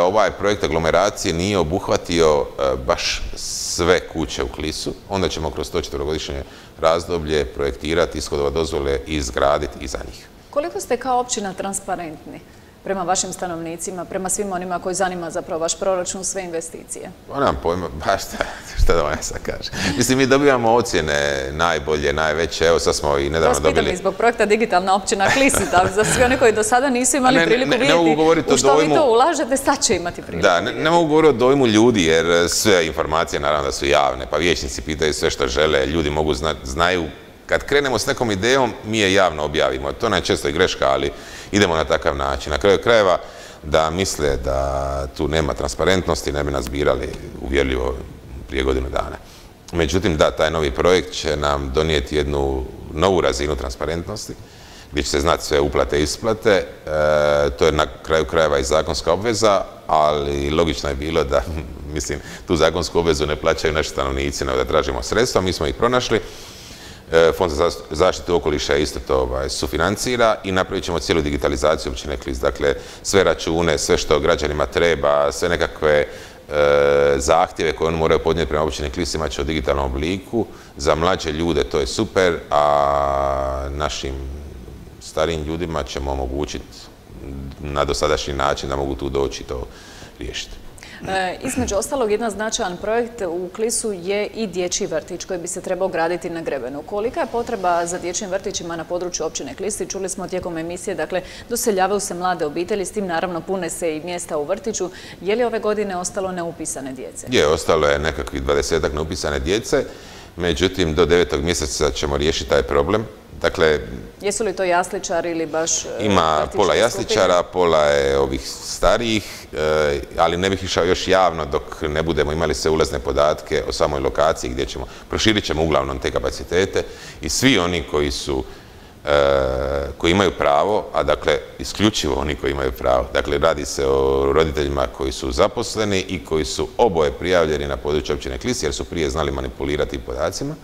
ovaj projekt aglomeracije nije obuhvatio e, baš sve kuće u Klisu. Onda ćemo kroz to četvrogodišnje razdoblje projektirati ishodova dozvole i izgraditi iza njih.
Koliko ste kao općina transparentni? Prema vašim stanovnicima, prema svim onima koji zanima zapravo vaš proračun, sve investicije?
Pa nemam pojma, baš šta, šta da vam ja sad kažem. Mislim, mi dobivamo ocjene najbolje, najveće, evo sad smo i nedavno dobili...
i zbog projekta Digitalna općina Klisi, da za svi oni koji do sada nisu imali priliku vidjeti u što vi to ulažete, sad će imati priliku.
Da, ne, mogu govoriti o dojmu ljudi, jer sve informacije naravno da su javne, pa vijećnici pitaju sve što žele, ljudi mogu znaju kad krenemo s nekom idejom, mi je javno objavimo. To je često i greška, ali idemo na takav način. Na kraju krajeva da misle da tu nema transparentnosti, ne bi nas birali uvjerljivo prije godinu dana. Međutim, da, taj novi projekt će nam donijeti jednu novu razinu transparentnosti, gdje će se znati sve uplate i isplate. E, to je na kraju krajeva i zakonska obveza, ali logično je bilo da, mislim, tu zakonsku obvezu ne plaćaju naši stanovnici, nego da tražimo sredstva, mi smo ih pronašli. E, Fond za zaštitu okoliša isto to ovaj, sufinancira i napravit ćemo cijelu digitalizaciju općine Klis. Dakle, sve račune, sve što građanima treba, sve nekakve e, zahtjeve koje oni moraju podnijeti prema općine Klis imat će u digitalnom obliku. Za mlađe ljude to je super, a našim starijim ljudima ćemo omogućiti na dosadašnji način da mogu tu doći i to riješiti.
E, između ostalog, jedan značajan projekt u Klisu je i dječji vrtić koji bi se trebao graditi na Grebenu. Kolika je potreba za dječjim vrtićima na području općine Klisti? Čuli smo tijekom emisije, dakle, doseljavaju se mlade obitelji, s tim naravno pune se i mjesta u vrtiću. Je li ove godine ostalo neupisane djece?
Je, ostalo je nekakvih dvadesetak neupisane djece. Međutim, do devetog mjeseca ćemo riješiti taj problem. Dakle,
Jesu li to jasličari ili baš... E,
ima pola jasličara, pola je ovih starijih, e, ali ne bih išao još javno dok ne budemo imali sve ulazne podatke o samoj lokaciji gdje ćemo, proširit ćemo uglavnom te kapacitete i svi oni koji su koji imaju pravo, a dakle isključivo oni koji imaju pravo. Dakle, radi se o roditeljima koji su zaposleni i koji su oboje prijavljeni na području općine Klisi jer su prije znali manipulirati podacima.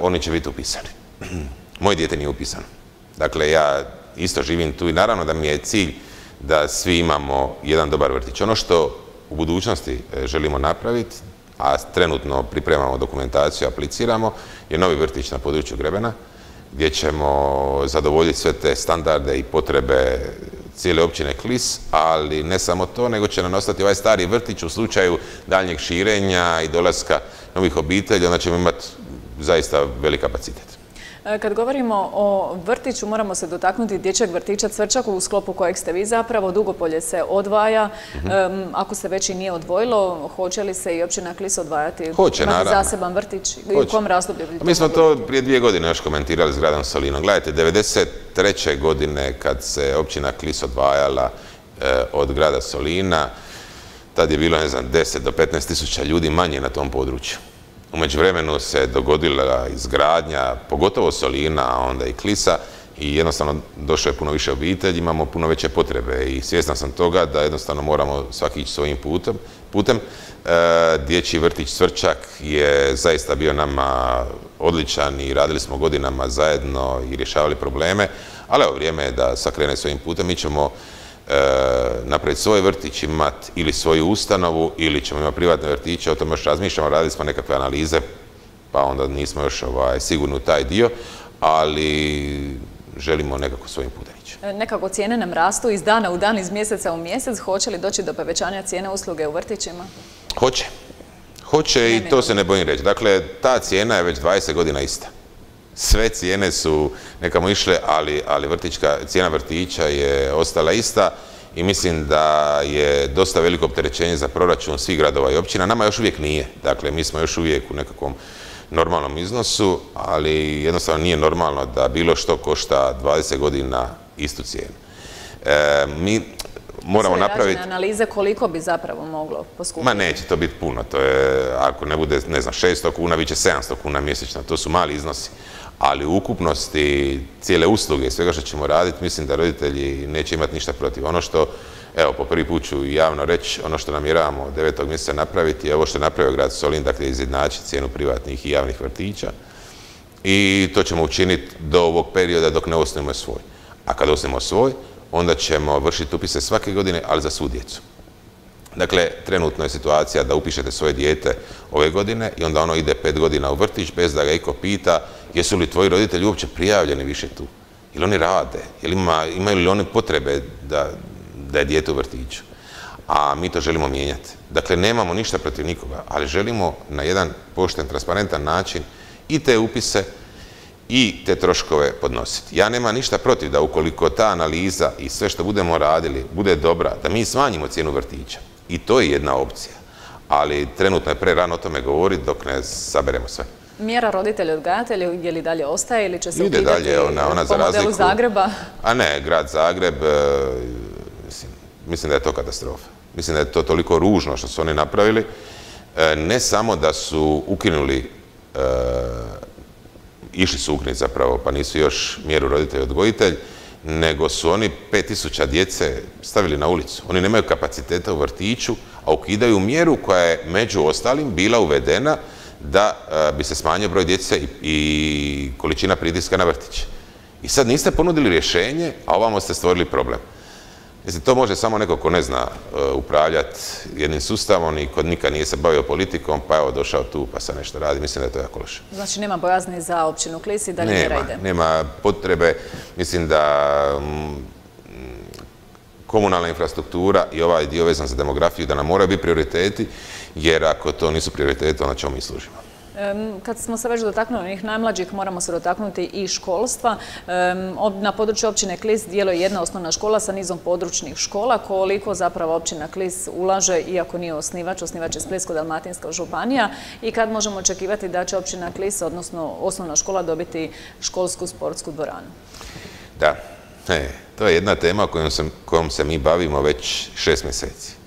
oni će biti upisani. Moje dijete nije upisano. Dakle, ja isto živim tu i naravno da mi je cilj da svi imamo jedan dobar vrtić. Ono što u budućnosti e, želimo napraviti, a trenutno pripremamo dokumentaciju, apliciramo, je novi vrtić na području Grebena, gdje ćemo zadovoljiti sve te standarde i potrebe cijele općine Klis, ali ne samo to, nego će nam ostati ovaj stari vrtić u slučaju daljnjeg širenja i dolaska novih obitelji, onda ćemo imati zaista velik kapacitet.
E, kad govorimo o vrtiću, moramo se dotaknuti dječjeg vrtića Cvrčaku u sklopu kojeg ste vi zapravo. Dugopolje se odvaja. Mhm. ako se već i nije odvojilo, hoće li se i općina Klis odvajati?
Hoće, naravno.
zaseban vrtić? I u kom razdoblju?
Mi smo to prije dvije godine još komentirali s gradom Solinom. Gledajte, 1993. godine kad se općina Klis odvajala e, od grada Solina, tad je bilo, ne znam, 10 do 15 tisuća ljudi manje na tom području. U međuvremenu se dogodila izgradnja, pogotovo Solina, a onda i Klisa i jednostavno došlo je puno više obitelji, imamo puno veće potrebe i svjestan sam toga da jednostavno moramo svaki ići svojim putem. E, dječji vrtić Svrčak je zaista bio nama odličan i radili smo godinama zajedno i rješavali probleme, ali evo vrijeme je da sakrene svojim putem. Mi ćemo napraviti svoj vrtić, imati ili svoju ustanovu ili ćemo imati privatne vrtiće, o tome još razmišljamo, radili smo nekakve analize, pa onda nismo još ovaj, sigurni u taj dio, ali želimo nekako svojim putem ići.
E, nekako cijene nam rastu iz dana u dan, iz mjeseca u mjesec. Hoće li doći do povećanja cijene usluge u vrtićima?
Hoće. Hoće i to se ne bojim reći. Dakle, ta cijena je već 20 godina ista sve cijene su nekamo išle, ali, ali vrtička, cijena vrtića je ostala ista i mislim da je dosta veliko opterećenje za proračun svih gradova i općina. Nama još uvijek nije. Dakle, mi smo još uvijek u nekakvom normalnom iznosu, ali jednostavno nije normalno da bilo što košta 20 godina istu cijenu. E, mi moramo napraviti...
analize koliko bi zapravo moglo poskupiti?
Ma neće to biti puno, to je, ako ne bude, ne znam, 600 kuna, bit će 700 kuna mjesečno, to su mali iznosi. Ali u ukupnosti cijele usluge i svega što ćemo raditi, mislim da roditelji neće imati ništa protiv. Ono što, evo, po prvi put ću javno reći, ono što namjeravamo 9. mjeseca napraviti je ovo što je napravio grad Solin, dakle izjednači cijenu privatnih i javnih vrtića. I to ćemo učiniti do ovog perioda dok ne osnemo svoj. A kad osnemo svoj, onda ćemo vršiti upise svake godine, ali za svu djecu. Dakle, trenutno je situacija da upišete svoje dijete ove godine i onda ono ide pet godina u vrtić bez da ga iko pita jesu li tvoji roditelji uopće prijavljeni više tu. Ili oni rade, ili imaju li oni potrebe da, da je dijete u vrtiću. A mi to želimo mijenjati. Dakle, nemamo ništa protiv nikoga, ali želimo na jedan pošten, transparentan način i te upise i te troškove podnositi. Ja nema ništa protiv da ukoliko ta analiza i sve što budemo radili bude dobra, da mi smanjimo cijenu vrtića. I to je jedna opcija. Ali trenutno je pre rano o tome govoriti dok ne saberemo sve.
Mjera roditelj odgajatelj je li dalje ostaje ili će se
Ide dalje, ona, ona
za
razliku...
Zagreba?
A ne, grad Zagreb, e, mislim, mislim da je to katastrofa. Mislim da je to toliko ružno što su oni napravili. E, ne samo da su ukinuli e, išli su ukniti zapravo, pa nisu još mjeru roditelj odgojitelj, nego su oni 5000 djece stavili na ulicu. Oni nemaju kapaciteta u vrtiću, a ukidaju mjeru koja je među ostalim bila uvedena da e, bi se smanjio broj djece i, količina pritiska na vrtiće. I sad niste ponudili rješenje, a ovamo ste stvorili problem. Mislim, to može samo neko ko ne zna uh, upravljati jednim sustavom i kod nikad nije se bavio politikom, pa evo došao tu pa se nešto radi. Mislim da je to jako loše.
Znači nema bojazni za općinu Klisi da
li nema, ide? Nema potrebe. Mislim da mm, komunalna infrastruktura i ovaj dio vezan za demografiju da nam moraju biti prioriteti, jer ako to nisu prioriteti, onda ćemo mi služimo.
Kad smo se već dotaknuli onih najmlađih, moramo se dotaknuti i školstva. Na području općine Klis djeluje jedna osnovna škola sa nizom područnih škola. Koliko zapravo općina Klis ulaže, iako nije osnivač, osnivač je Splitsko-Dalmatinska županija i kad možemo očekivati da će općina Klis, odnosno osnovna škola, dobiti školsku sportsku dvoranu?
Da, e, to je jedna tema kojom kojom se mi bavimo već šest mjeseci.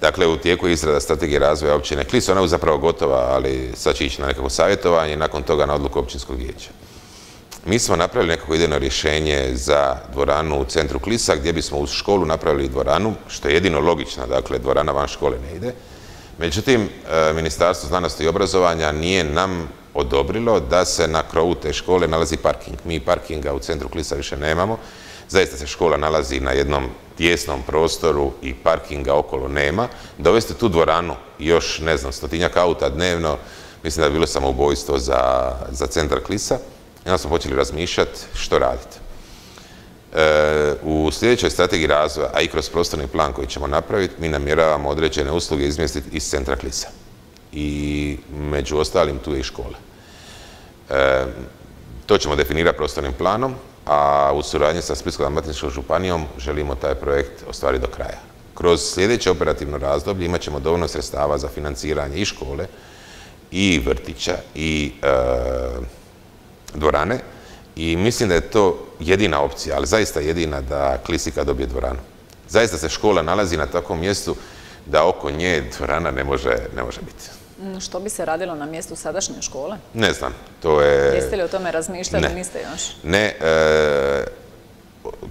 Dakle, u tijeku je izrada strategije razvoja općine Klis, ona je zapravo gotova, ali sad će ići na nekako savjetovanje nakon toga na odluku općinskog vijeća. Mi smo napravili nekako idejno rješenje za dvoranu u centru Klisa, gdje bismo uz školu napravili dvoranu, što je jedino logično, dakle, dvorana van škole ne ide. Međutim, e, Ministarstvo znanosti i obrazovanja nije nam odobrilo da se na krovu te škole nalazi parking. Mi parkinga u centru Klisa više nemamo. Zaista se škola nalazi na jednom tjesnom prostoru i parkinga okolo nema, dovesti tu dvoranu još, ne znam, stotinjak auta dnevno, mislim da je bilo samoubojstvo za, za centar Klisa. I onda smo počeli razmišljati što raditi. E, u sljedećoj strategiji razvoja, a i kroz prostorni plan koji ćemo napraviti, mi namjeravamo određene usluge izmjestiti iz centra Klisa. I među ostalim tu je i škola. E, to ćemo definirati prostornim planom, a u suradnji sa Splitsko-dalmatinskom županijom želimo taj projekt ostvariti do kraja. Kroz sljedeće operativno razdoblje imat ćemo dovoljno sredstava za financiranje i škole, i vrtića, i e, dvorane i mislim da je to jedina opcija, ali zaista jedina da Klisika dobije dvoranu. Zaista se škola nalazi na takvom mjestu da oko nje dvorana ne može, ne može biti.
Mm, što bi se radilo na mjestu sadašnje škole?
Ne znam, to je...
Jeste li o tome razmišljali, ne. niste još?
Ne, e,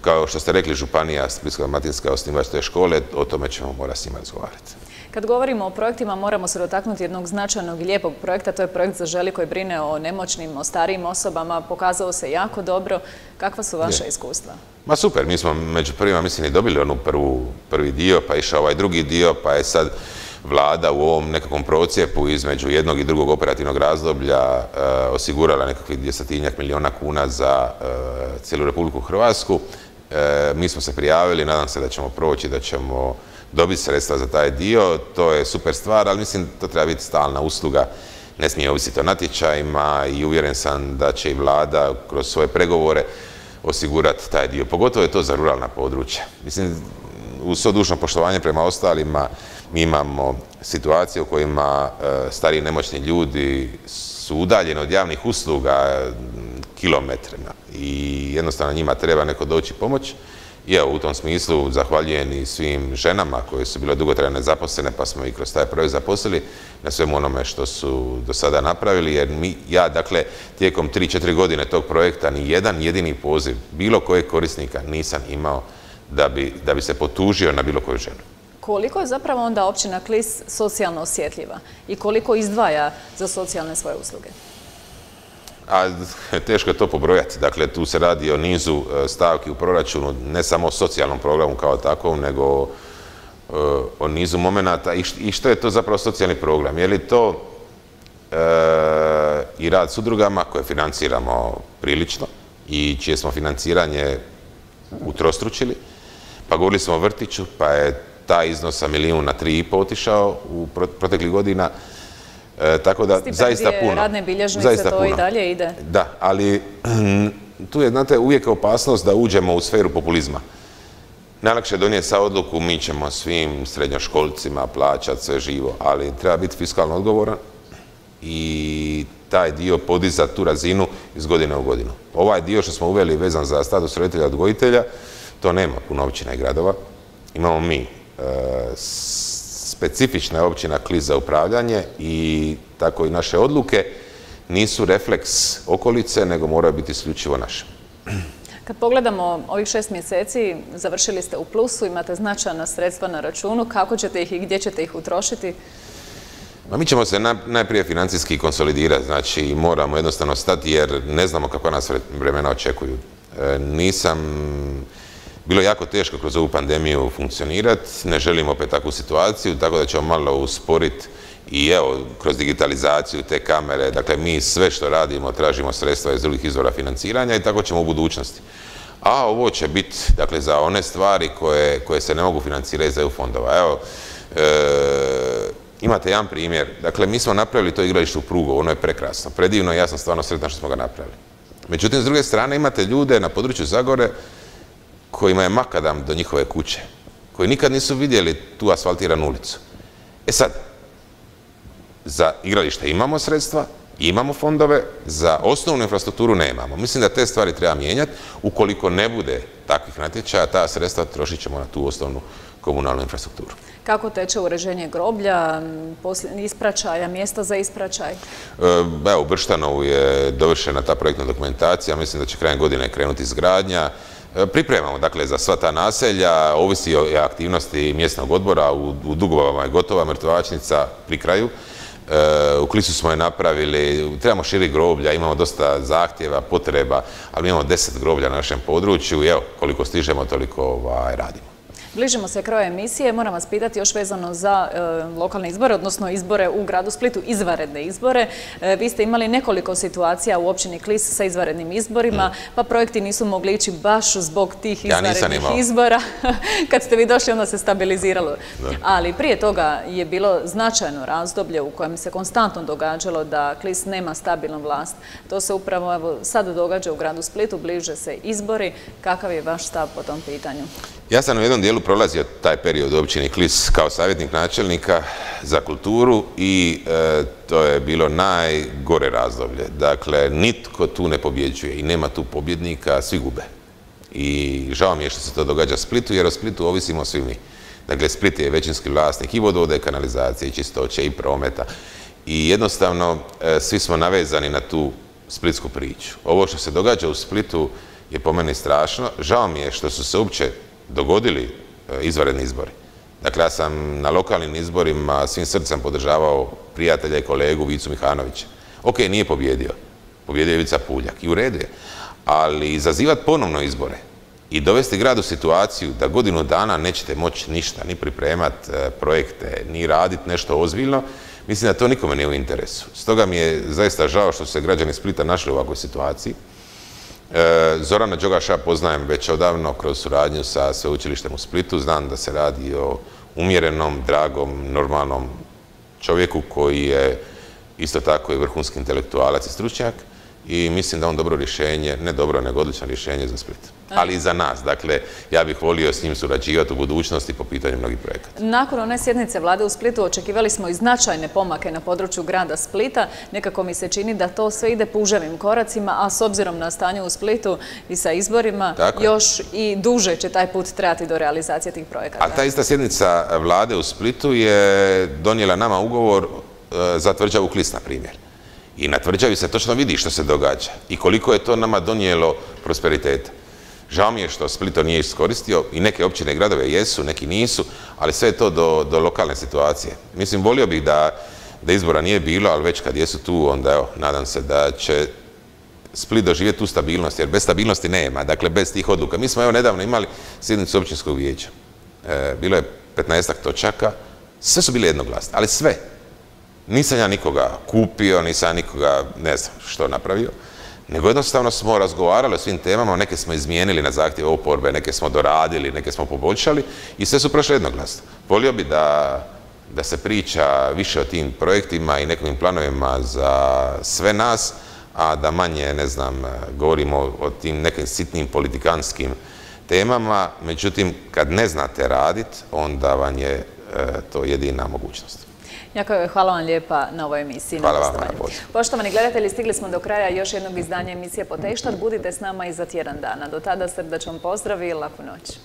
kao što ste rekli, Županija Splitsko-Dalmatinska osnivač te škole, o tome ćemo morati s njima razgovarati.
Kad govorimo o projektima, moramo se dotaknuti jednog značajnog i lijepog projekta. To je projekt za želi koji brine o nemoćnim, o starijim osobama. Pokazao se jako dobro. Kakva su vaša iskustva?
Ma super, mi smo među prvima, mislim, i dobili onu prvi dio, pa išao ovaj drugi dio, pa je sad vlada u ovom nekakvom procijepu između jednog i drugog operativnog razdoblja e, osigurala nekakvih dvjestotinjak milijuna kuna za e, cijelu Republiku Hrvatsku. E, mi smo se prijavili, nadam se da ćemo proći, da ćemo dobiti sredstva za taj dio. To je super stvar, ali mislim to treba biti stalna usluga. Ne smije ovisiti o natječajima i uvjeren sam da će i vlada kroz svoje pregovore osigurati taj dio. Pogotovo je to za ruralna područja. Mislim, uz svo poštovanje prema ostalima, mi imamo situacije u kojima e, stari nemoćni ljudi su udaljeni od javnih usluga, kilometrima i jednostavno njima treba neko doći pomoć. I evo, u tom smislu zahvaljujem i svim ženama koje su bile dugotrajne zaposlene, pa smo i kroz taj projekt zaposlili na svemu onome što su do sada napravili, jer mi, ja, dakle, tijekom 3-4 godine tog projekta ni jedan jedini poziv bilo kojeg korisnika nisam imao da bi, da bi se potužio na bilo koju ženu.
Koliko je zapravo onda općina Klis socijalno osjetljiva i koliko izdvaja za socijalne svoje usluge?
A teško je to pobrojati. Dakle, tu se radi o nizu e, stavki u proračunu, ne samo o socijalnom programu kao takvom, nego e, o nizu momenata i što je to zapravo socijalni program. Je li to e, i rad s udrugama koje financiramo prilično i čije smo financiranje utrostručili, pa govorili smo o vrtiću, pa je taj iznos sa milijun na tri i po otišao u proteklih godina.
E, tako da, zaista puno. radne bilježnice, to i dalje ide.
Da, ali tu je, znate, uvijek opasnost da uđemo u sferu populizma. Najlakše je donijeti sa odluku, mi ćemo svim srednjoškolcima plaćati sve živo, ali treba biti fiskalno odgovoran i taj dio podizati tu razinu iz godine u godinu. Ovaj dio što smo uveli vezan za status roditelja odgojitelja, to nema puno općina i gradova. Imamo mi specifična općina klis za upravljanje i tako i naše odluke nisu refleks okolice, nego moraju biti isključivo naše.
Kad pogledamo ovih šest mjeseci, završili ste u plusu, imate značajna sredstva na računu, kako ćete ih i gdje ćete ih utrošiti?
Ma mi ćemo se najprije financijski konsolidirati, znači moramo jednostavno stati jer ne znamo kako nas vremena očekuju. E, nisam bilo jako teško kroz ovu pandemiju funkcionirati, ne želimo opet takvu situaciju, tako da ćemo malo usporiti i evo, kroz digitalizaciju te kamere, dakle mi sve što radimo tražimo sredstva iz drugih izvora financiranja i tako ćemo u budućnosti. A ovo će biti, dakle, za one stvari koje, koje se ne mogu financirati iz EU fondova. Evo, e, imate jedan primjer, dakle, mi smo napravili to igralište u Prugu, ono je prekrasno, predivno i ja sam stvarno sretan što smo ga napravili. Međutim, s druge strane imate ljude na području Zagore kojima je makadam do njihove kuće, koji nikad nisu vidjeli tu asfaltiranu ulicu. E sad, za igralište imamo sredstva, imamo fondove, za osnovnu infrastrukturu nemamo. Mislim da te stvari treba mijenjati. Ukoliko ne bude takvih natječaja, ta sredstva trošit ćemo na tu osnovnu komunalnu infrastrukturu.
Kako teče uređenje groblja, ispraćaja, mjesta za ispraćaj? E,
evo, u Brštanovu je dovršena ta projektna dokumentacija, mislim da će krajem godine krenuti izgradnja. E, pripremamo dakle za sva ta naselja, ovisi o aktivnosti mjesnog odbora, u, u Dugovama je gotova mrtvačnica pri kraju. E, u Klisu smo je napravili, trebamo širi groblja, imamo dosta zahtjeva, potreba, ali imamo deset groblja na našem području i evo, koliko stižemo, toliko ovaj, radimo.
Bližimo se kraju emisije. Moram vas pitati još vezano za e, lokalne izbore, odnosno izbore u gradu Splitu, izvaredne izbore. E, vi ste imali nekoliko situacija u općini Klis sa izvarednim izborima, mm. pa projekti nisu mogli ići baš zbog tih izvarednih izbora. Kad ste vi došli, onda se stabiliziralo. Ali prije toga je bilo značajno razdoblje u kojem se konstantno događalo da Klis nema stabilnu vlast. To se upravo evo, sad događa u gradu Splitu, bliže se izbori. Kakav je vaš stav po tom pitanju?
Ja sam u jednom dijelu prolazio taj period u općini Klis kao savjetnik načelnika za kulturu i e, to je bilo najgore razdoblje. Dakle, nitko tu ne pobjeđuje i nema tu pobjednika, svi gube. I žao mi je što se to događa Splitu, jer o Splitu ovisimo svi mi. Dakle, Split je većinski vlasnik i vodovode, kanalizacije, i čistoće, i prometa. I jednostavno, e, svi smo navezani na tu splitsku priču. Ovo što se događa u Splitu je po meni strašno. Žao mi je što su se uopće dogodili izvanredni izbori. Dakle, ja sam na lokalnim izborima svim srcem podržavao prijatelja i kolegu Vicu Mihanovića. Ok, nije pobjedio. Pobjedio je Vica Puljak i u redu je. Ali izazivati ponovno izbore i dovesti grad u situaciju da godinu dana nećete moći ništa, ni pripremati e, projekte, ni raditi nešto ozbiljno, mislim da to nikome nije u interesu. Stoga mi je zaista žao što su se građani Splita našli u ovakvoj situaciji. E, Zorana Đogaša poznajem već odavno kroz suradnju sa sveučilištem u Splitu. Znam da se radi o umjerenom, dragom, normalnom čovjeku koji je isto tako i vrhunski intelektualac i stručnjak i mislim da on dobro rješenje, ne dobro, nego odlično rješenje za Split. Ali i za nas. Dakle, ja bih volio s njim surađivati u budućnosti po pitanju mnogih projekata.
Nakon one sjednice vlade u Splitu očekivali smo i značajne pomake na području grada Splita. Nekako mi se čini da to sve ide puževim koracima, a s obzirom na stanje u Splitu i sa izborima, još i duže će taj put trajati do realizacije tih projekata.
A ta ista sjednica vlade u Splitu je donijela nama ugovor e, za tvrđavu Klis, na primjer. I na tvrđavi se točno vidi što se događa i koliko je to nama donijelo prosperiteta. Žao mi je što Split to nije iskoristio i neke općine i gradove jesu, neki nisu, ali sve je to do, lokalne situacije. Mislim, volio bih da, da izbora nije bilo, ali već kad jesu tu, onda evo, nadam se da će Split doživjeti tu stabilnost, jer bez stabilnosti nema, dakle bez tih odluka. Mi smo evo nedavno imali sjednicu općinskog vijeća. E, bilo je 15 točaka, sve su bile jednoglasne, ali sve. Nisam ja nikoga kupio, nisam ja nikoga, ne znam što napravio, nego jednostavno smo razgovarali o svim temama, neke smo izmijenili na zahtjev oporbe, neke smo doradili, neke smo poboljšali i sve su prošle jednoglasno. Volio bi da, da se priča više o tim projektima i nekim planovima za sve nas, a da manje, ne znam, govorimo o tim nekim sitnim politikanskim temama, međutim, kad ne znate raditi, onda vam je e, to jedina mogućnost.
Jako hvala vam lijepa na ovoj emisiji.
Hvala vam
Poštovani gledatelji, stigli smo do kraja još jednog izdanja emisije Poteštat. Budite s nama i za tjedan dana. Do tada srdačan pozdrav i laku noć.